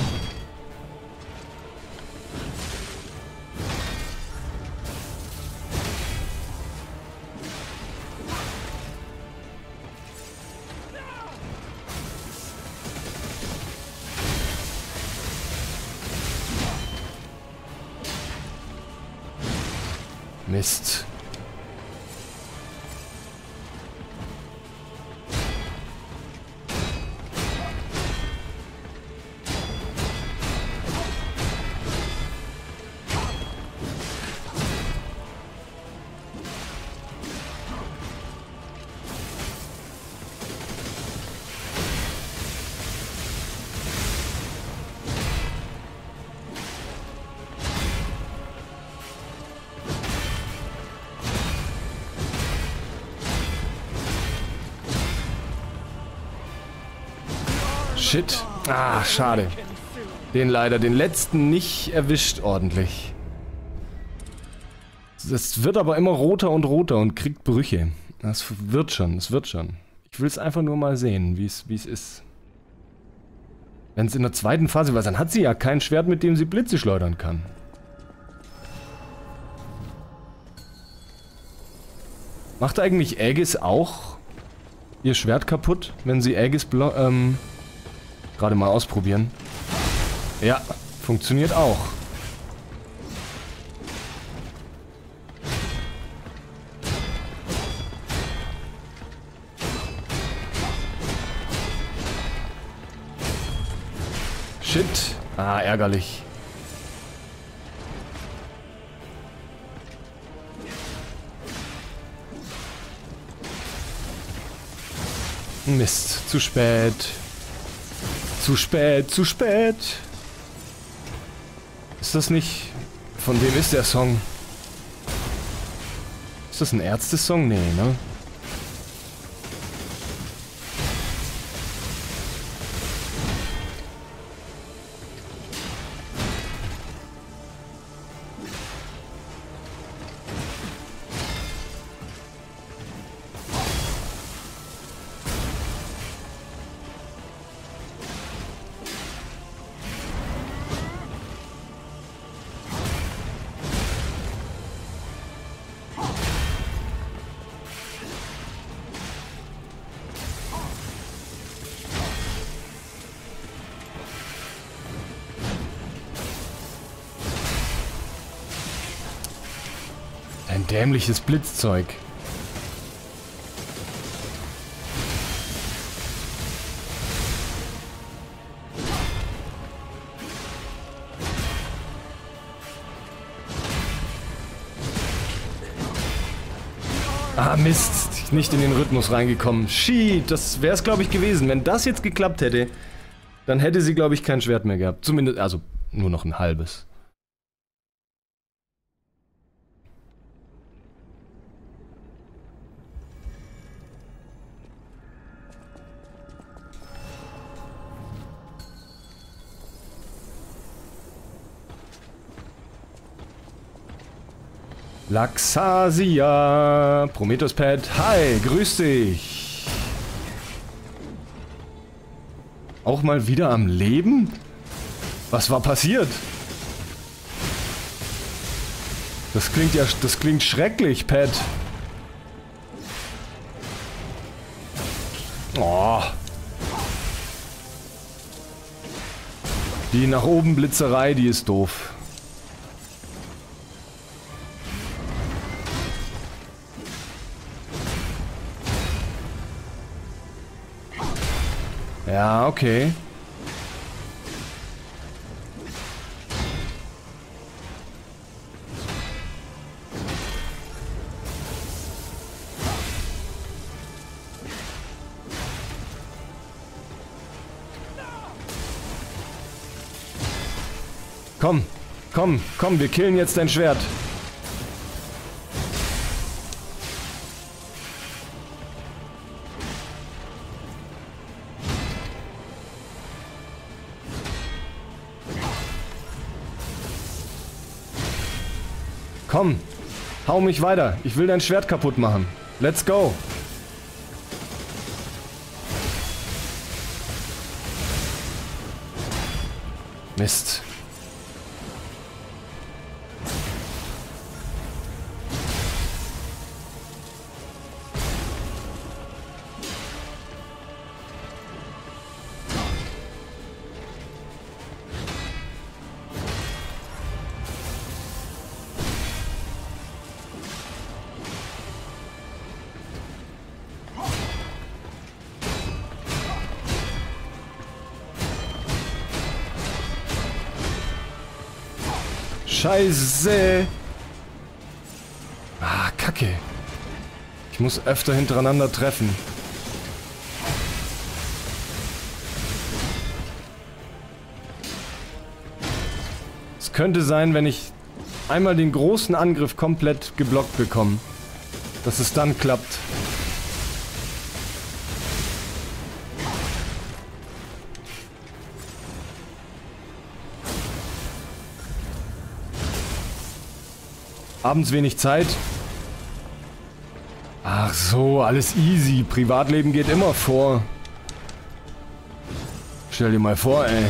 Mist. Shit. Ah, schade. Den leider, den letzten nicht erwischt ordentlich. Das wird aber immer roter und roter und kriegt Brüche. Das wird schon, das wird schon. Ich will es einfach nur mal sehen, wie es ist. Wenn es in der zweiten Phase war, dann hat sie ja kein Schwert, mit dem sie Blitze schleudern kann. Macht eigentlich Aegis auch ihr Schwert kaputt, wenn sie Aegis ähm, Gerade mal ausprobieren. Ja, funktioniert auch. Shit. Ah, ärgerlich. Mist, zu spät. Zu spät, zu spät. Ist das nicht... Von wem ist der Song? Ist das ein Ärzte-Song? Nee, ne? Dämliches Blitzzeug. Ah, Mist. Nicht in den Rhythmus reingekommen. Shit, das wäre es, glaube ich, gewesen. Wenn das jetzt geklappt hätte, dann hätte sie, glaube ich, kein Schwert mehr gehabt. Zumindest, also nur noch ein halbes. Laxasia. Prometheus Pad. Hi, grüß dich. Auch mal wieder am Leben? Was war passiert? Das klingt ja, das klingt schrecklich, Pat. Oh. Die nach oben Blitzerei, die ist doof. Okay. Komm, komm, komm, wir killen jetzt dein Schwert. Komm, hau mich weiter. Ich will dein Schwert kaputt machen. Let's go. Mist. Scheiße. Ah, Kacke. Ich muss öfter hintereinander treffen. Es könnte sein, wenn ich einmal den großen Angriff komplett geblockt bekomme, dass es dann klappt. Abends wenig Zeit. Ach so, alles easy. Privatleben geht immer vor. Stell dir mal vor, ey.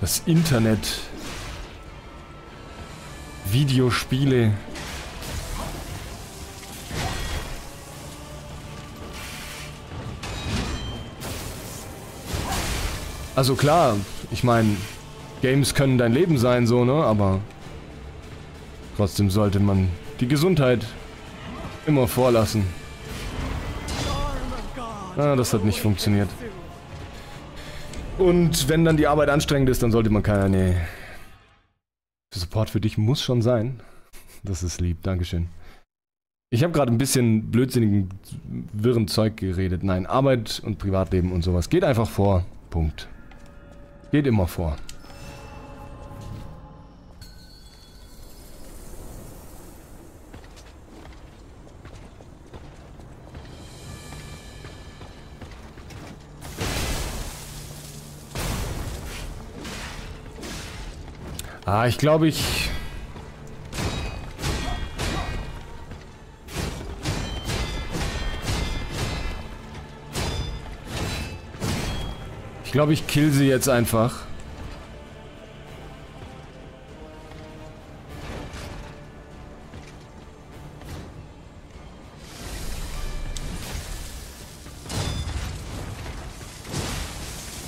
Das Internet. Videospiele. Also klar, ich meine, Games können dein Leben sein, so, ne? Aber trotzdem sollte man die Gesundheit immer vorlassen. Ah, das hat nicht funktioniert. Und wenn dann die Arbeit anstrengend ist, dann sollte man keiner... Nee. Support für dich muss schon sein. Das ist lieb. Dankeschön. Ich habe gerade ein bisschen blödsinnigen, wirren Zeug geredet. Nein, Arbeit und Privatleben und sowas geht einfach vor. Punkt. Geht immer vor. Ah, ich glaube, ich... Ich glaube, ich kill sie jetzt einfach.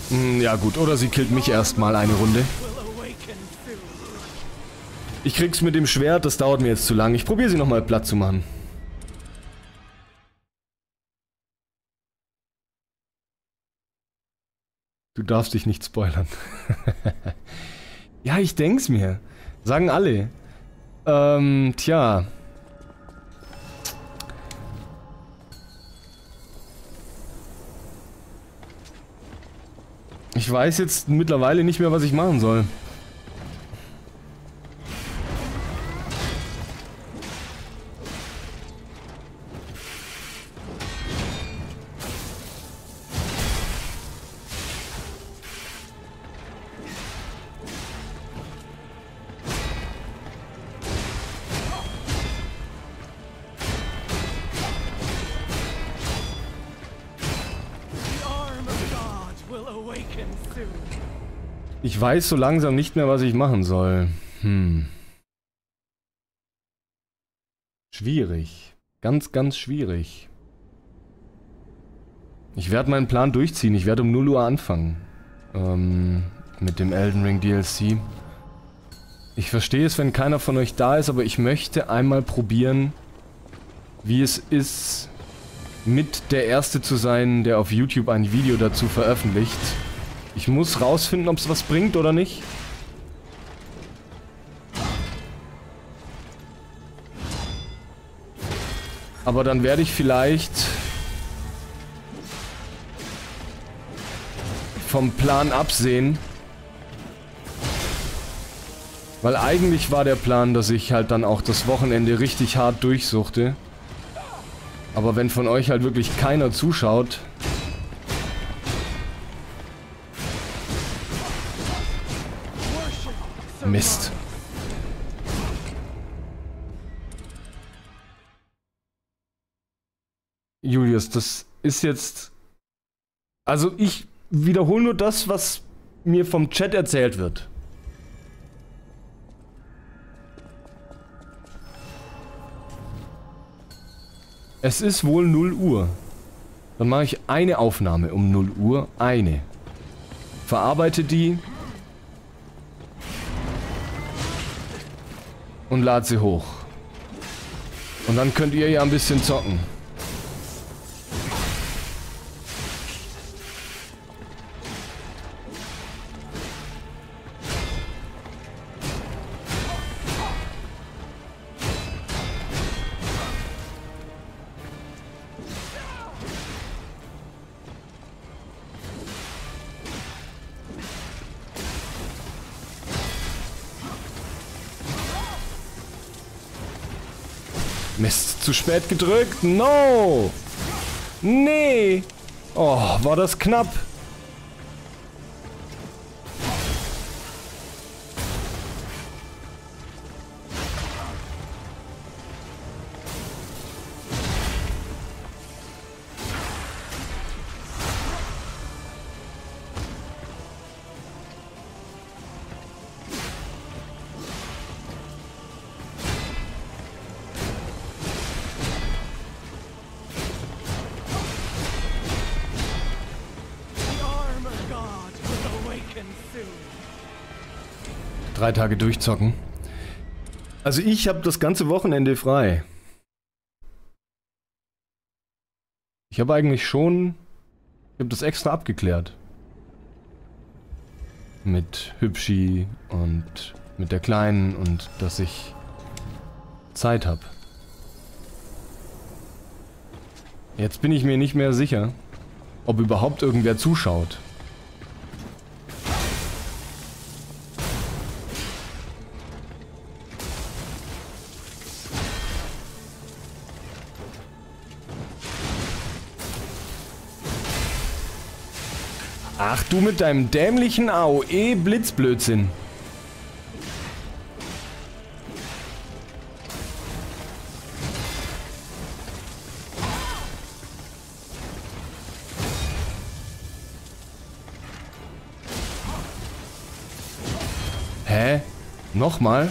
Hm, ja gut, oder sie killt mich erstmal eine Runde. Ich krieg's mit dem Schwert, das dauert mir jetzt zu lang. Ich probiere sie nochmal platt zu machen. Du darfst dich nicht spoilern. ja, ich denk's mir. Sagen alle. Ähm, tja. Ich weiß jetzt mittlerweile nicht mehr, was ich machen soll. Ich weiß so langsam nicht mehr, was ich machen soll. Hm. Schwierig. Ganz, ganz schwierig. Ich werde meinen Plan durchziehen. Ich werde um 0 Uhr anfangen. Ähm, mit dem Elden Ring DLC. Ich verstehe es, wenn keiner von euch da ist, aber ich möchte einmal probieren, wie es ist, mit der Erste zu sein, der auf YouTube ein Video dazu veröffentlicht. Ich muss rausfinden, ob es was bringt oder nicht. Aber dann werde ich vielleicht vom Plan absehen. Weil eigentlich war der Plan, dass ich halt dann auch das Wochenende richtig hart durchsuchte. Aber wenn von euch halt wirklich keiner zuschaut, Mist. Julius, das ist jetzt... Also ich wiederhole nur das, was mir vom Chat erzählt wird. Es ist wohl 0 Uhr. Dann mache ich eine Aufnahme um 0 Uhr. Eine. Verarbeite die, und lad sie hoch. Und dann könnt ihr ja ein bisschen zocken. Zu spät gedrückt. No! Nee! Oh, war das knapp. Drei Tage durchzocken. Also ich habe das ganze Wochenende frei. Ich habe eigentlich schon... Ich habe das extra abgeklärt. Mit Hübschi und mit der Kleinen und dass ich Zeit habe. Jetzt bin ich mir nicht mehr sicher, ob überhaupt irgendwer zuschaut. Du mit deinem dämlichen AOE Blitzblödsinn. Hä? Nochmal?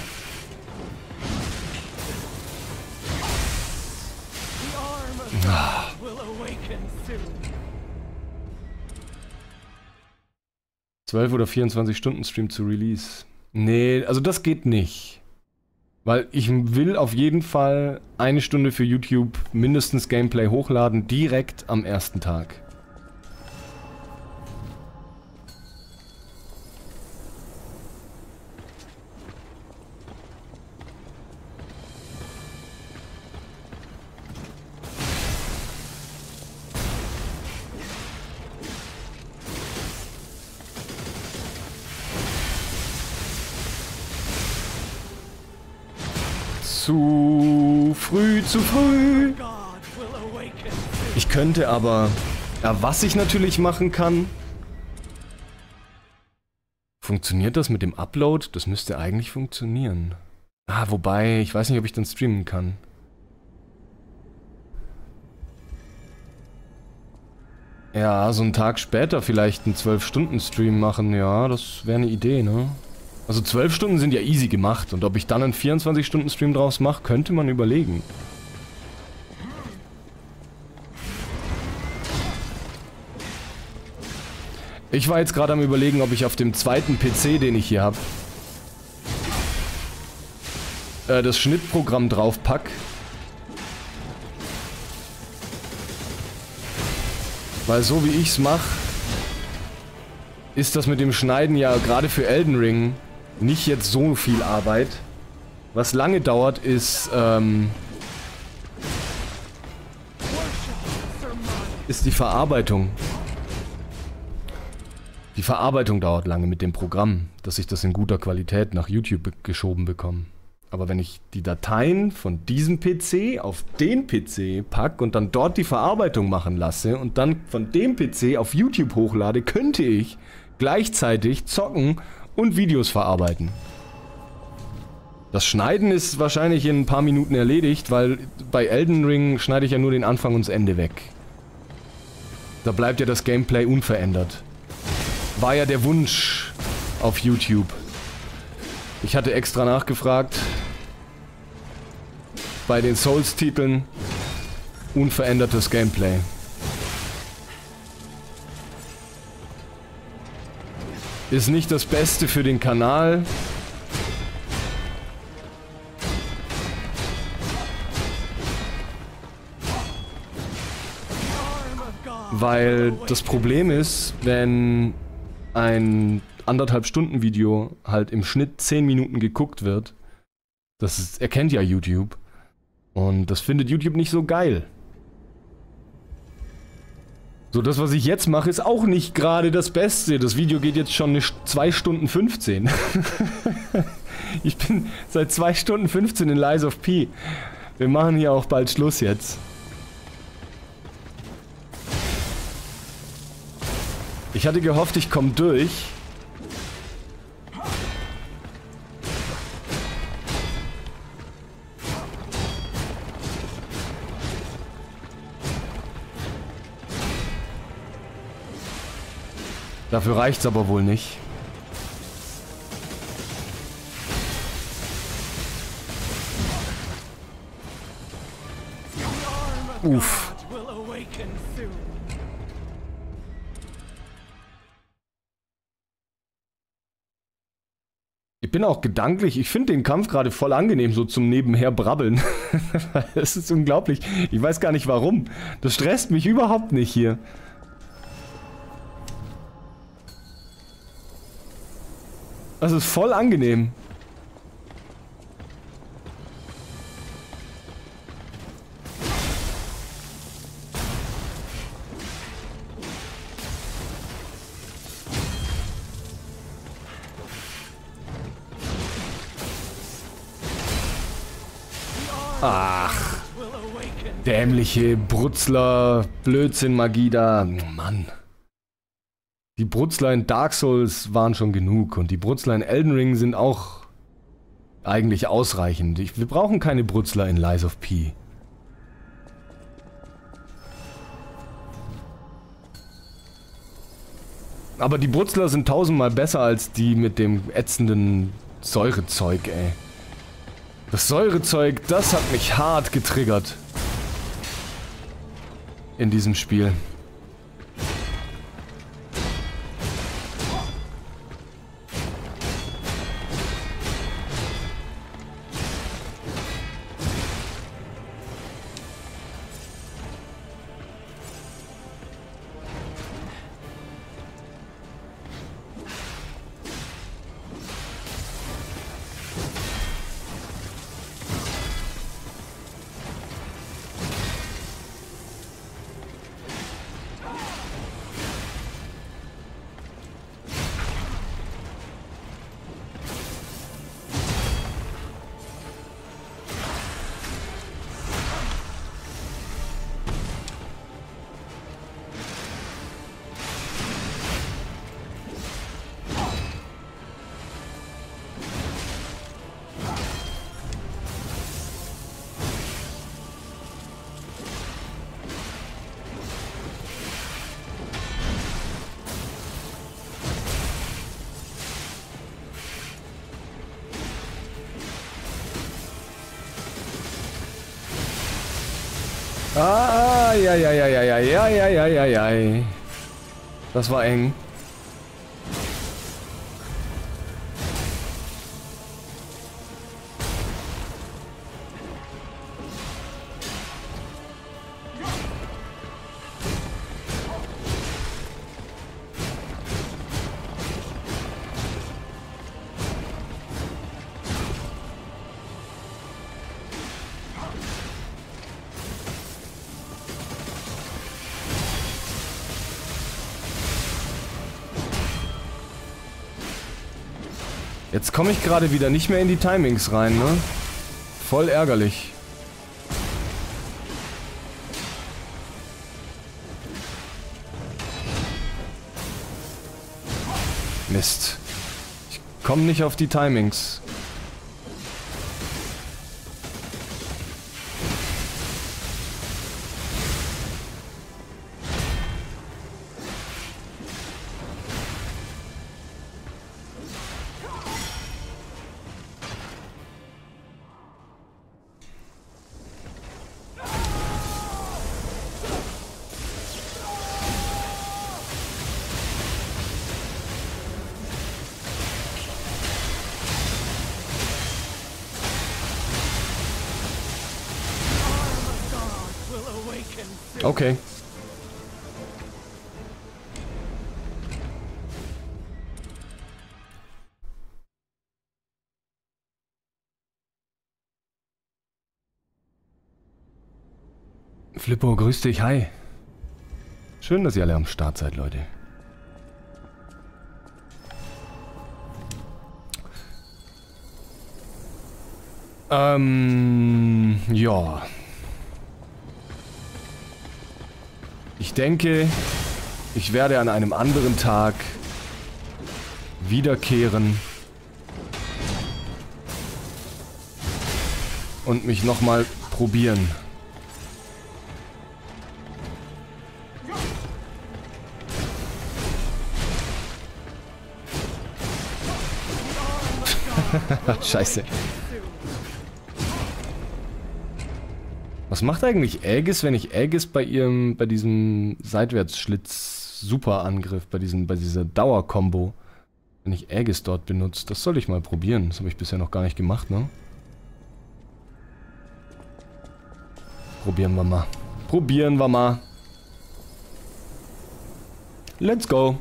12 oder 24 Stunden Stream zu Release. Nee, also das geht nicht. Weil ich will auf jeden Fall eine Stunde für YouTube mindestens Gameplay hochladen, direkt am ersten Tag. Früh, zu früh. Ich könnte aber... Ja, was ich natürlich machen kann... Funktioniert das mit dem Upload? Das müsste eigentlich funktionieren. Ah, wobei, ich weiß nicht, ob ich dann streamen kann. Ja, so einen Tag später vielleicht einen 12-Stunden-Stream machen, ja, das wäre eine Idee, ne? Also 12 Stunden sind ja easy gemacht und ob ich dann einen 24-Stunden-Stream draus mache, könnte man überlegen. Ich war jetzt gerade am überlegen, ob ich auf dem zweiten PC, den ich hier habe, äh, das Schnittprogramm draufpack. Weil so wie ich's mache, ist das mit dem Schneiden ja gerade für Elden Ring nicht jetzt so viel Arbeit. Was lange dauert, ist, ähm, ist die Verarbeitung. Die Verarbeitung dauert lange mit dem Programm, dass ich das in guter Qualität nach YouTube be- geschoben bekomme. Aber wenn ich die Dateien von diesem PC auf den PC pack und dann dort die Verarbeitung machen lasse und dann von dem PC auf YouTube hochlade, könnte ich gleichzeitig zocken und Videos verarbeiten. Das Schneiden ist wahrscheinlich in ein paar Minuten erledigt, weil bei Elden Ring schneide ich ja nur den Anfang und das Ende weg. Da bleibt ja das Gameplay unverändert. War ja der Wunsch auf YouTube. Ich hatte extra nachgefragt. Bei den Souls-Titeln unverändertes Gameplay. Ist nicht das Beste für den Kanal. Weil das Problem ist, wenn ein anderthalb Stunden Video halt im Schnitt 10 Minuten geguckt wird, das ist, erkennt ja YouTube. Und das findet YouTube nicht so geil. So, das, was ich jetzt mache, ist auch nicht gerade das Beste. Das Video geht jetzt schon 2 Stunden 15. ich bin seit 2 Stunden 15 in Lies of P. Wir machen hier auch bald Schluss jetzt. Ich hatte gehofft, ich komme durch. Dafür reicht's aber wohl nicht. Uff. Ich bin auch gedanklich, ich finde den Kampf gerade voll angenehm, so zum Nebenher brabbeln. das ist unglaublich. Ich weiß gar nicht warum. Das stresst mich überhaupt nicht hier. Das ist voll angenehm. Ach. Dämliche Brutzler Blödsinn-Magie da. Mann. Die Brutzler in Dark Souls waren schon genug und die Brutzler in Elden Ring sind auch eigentlich ausreichend. Ich, wir brauchen keine Brutzler in Lies of P. Aber die Brutzler sind tausendmal besser als die mit dem ätzenden Säurezeug, ey. Das Säurezeug, das hat mich hart getriggert. In diesem Spiel. Ja, ja, ja, ja, ja, ja, ja, ja, ja. Das war eng. Jetzt komme ich gerade wieder nicht mehr in die Timings rein, ne? Voll ärgerlich. Mist. Ich komme nicht auf die Timings. Flippo, grüß dich, hi. Schön, dass ihr alle am Start seid, Leute. Ähm, ja. Ich denke, ich werde an einem anderen Tag wiederkehren und mich nochmal probieren. Scheiße. Was macht eigentlich Aegis, wenn ich Aegis bei ihrem, bei diesem Seitwärtsschlitz Superangriff, bei diesem, bei dieser Dauer-Kombo, wenn ich Aegis dort benutze? Das soll ich mal probieren. Das habe ich bisher noch gar nicht gemacht, ne? Probieren wir mal. Probieren wir mal. Let's go.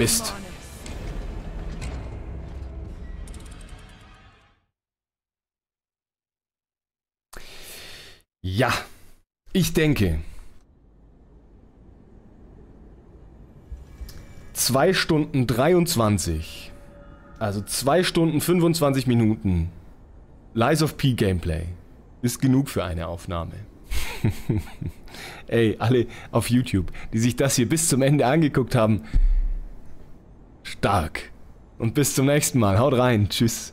Mist. Ja, ich denke. Zwei Stunden 23. Also zwei Stunden 25 Minuten. Lies of P Gameplay. Ist genug für eine Aufnahme. Ey, alle auf YouTube, die sich das hier bis zum Ende angeguckt haben. Stark. Und bis zum nächsten Mal. Haut rein. Tschüss.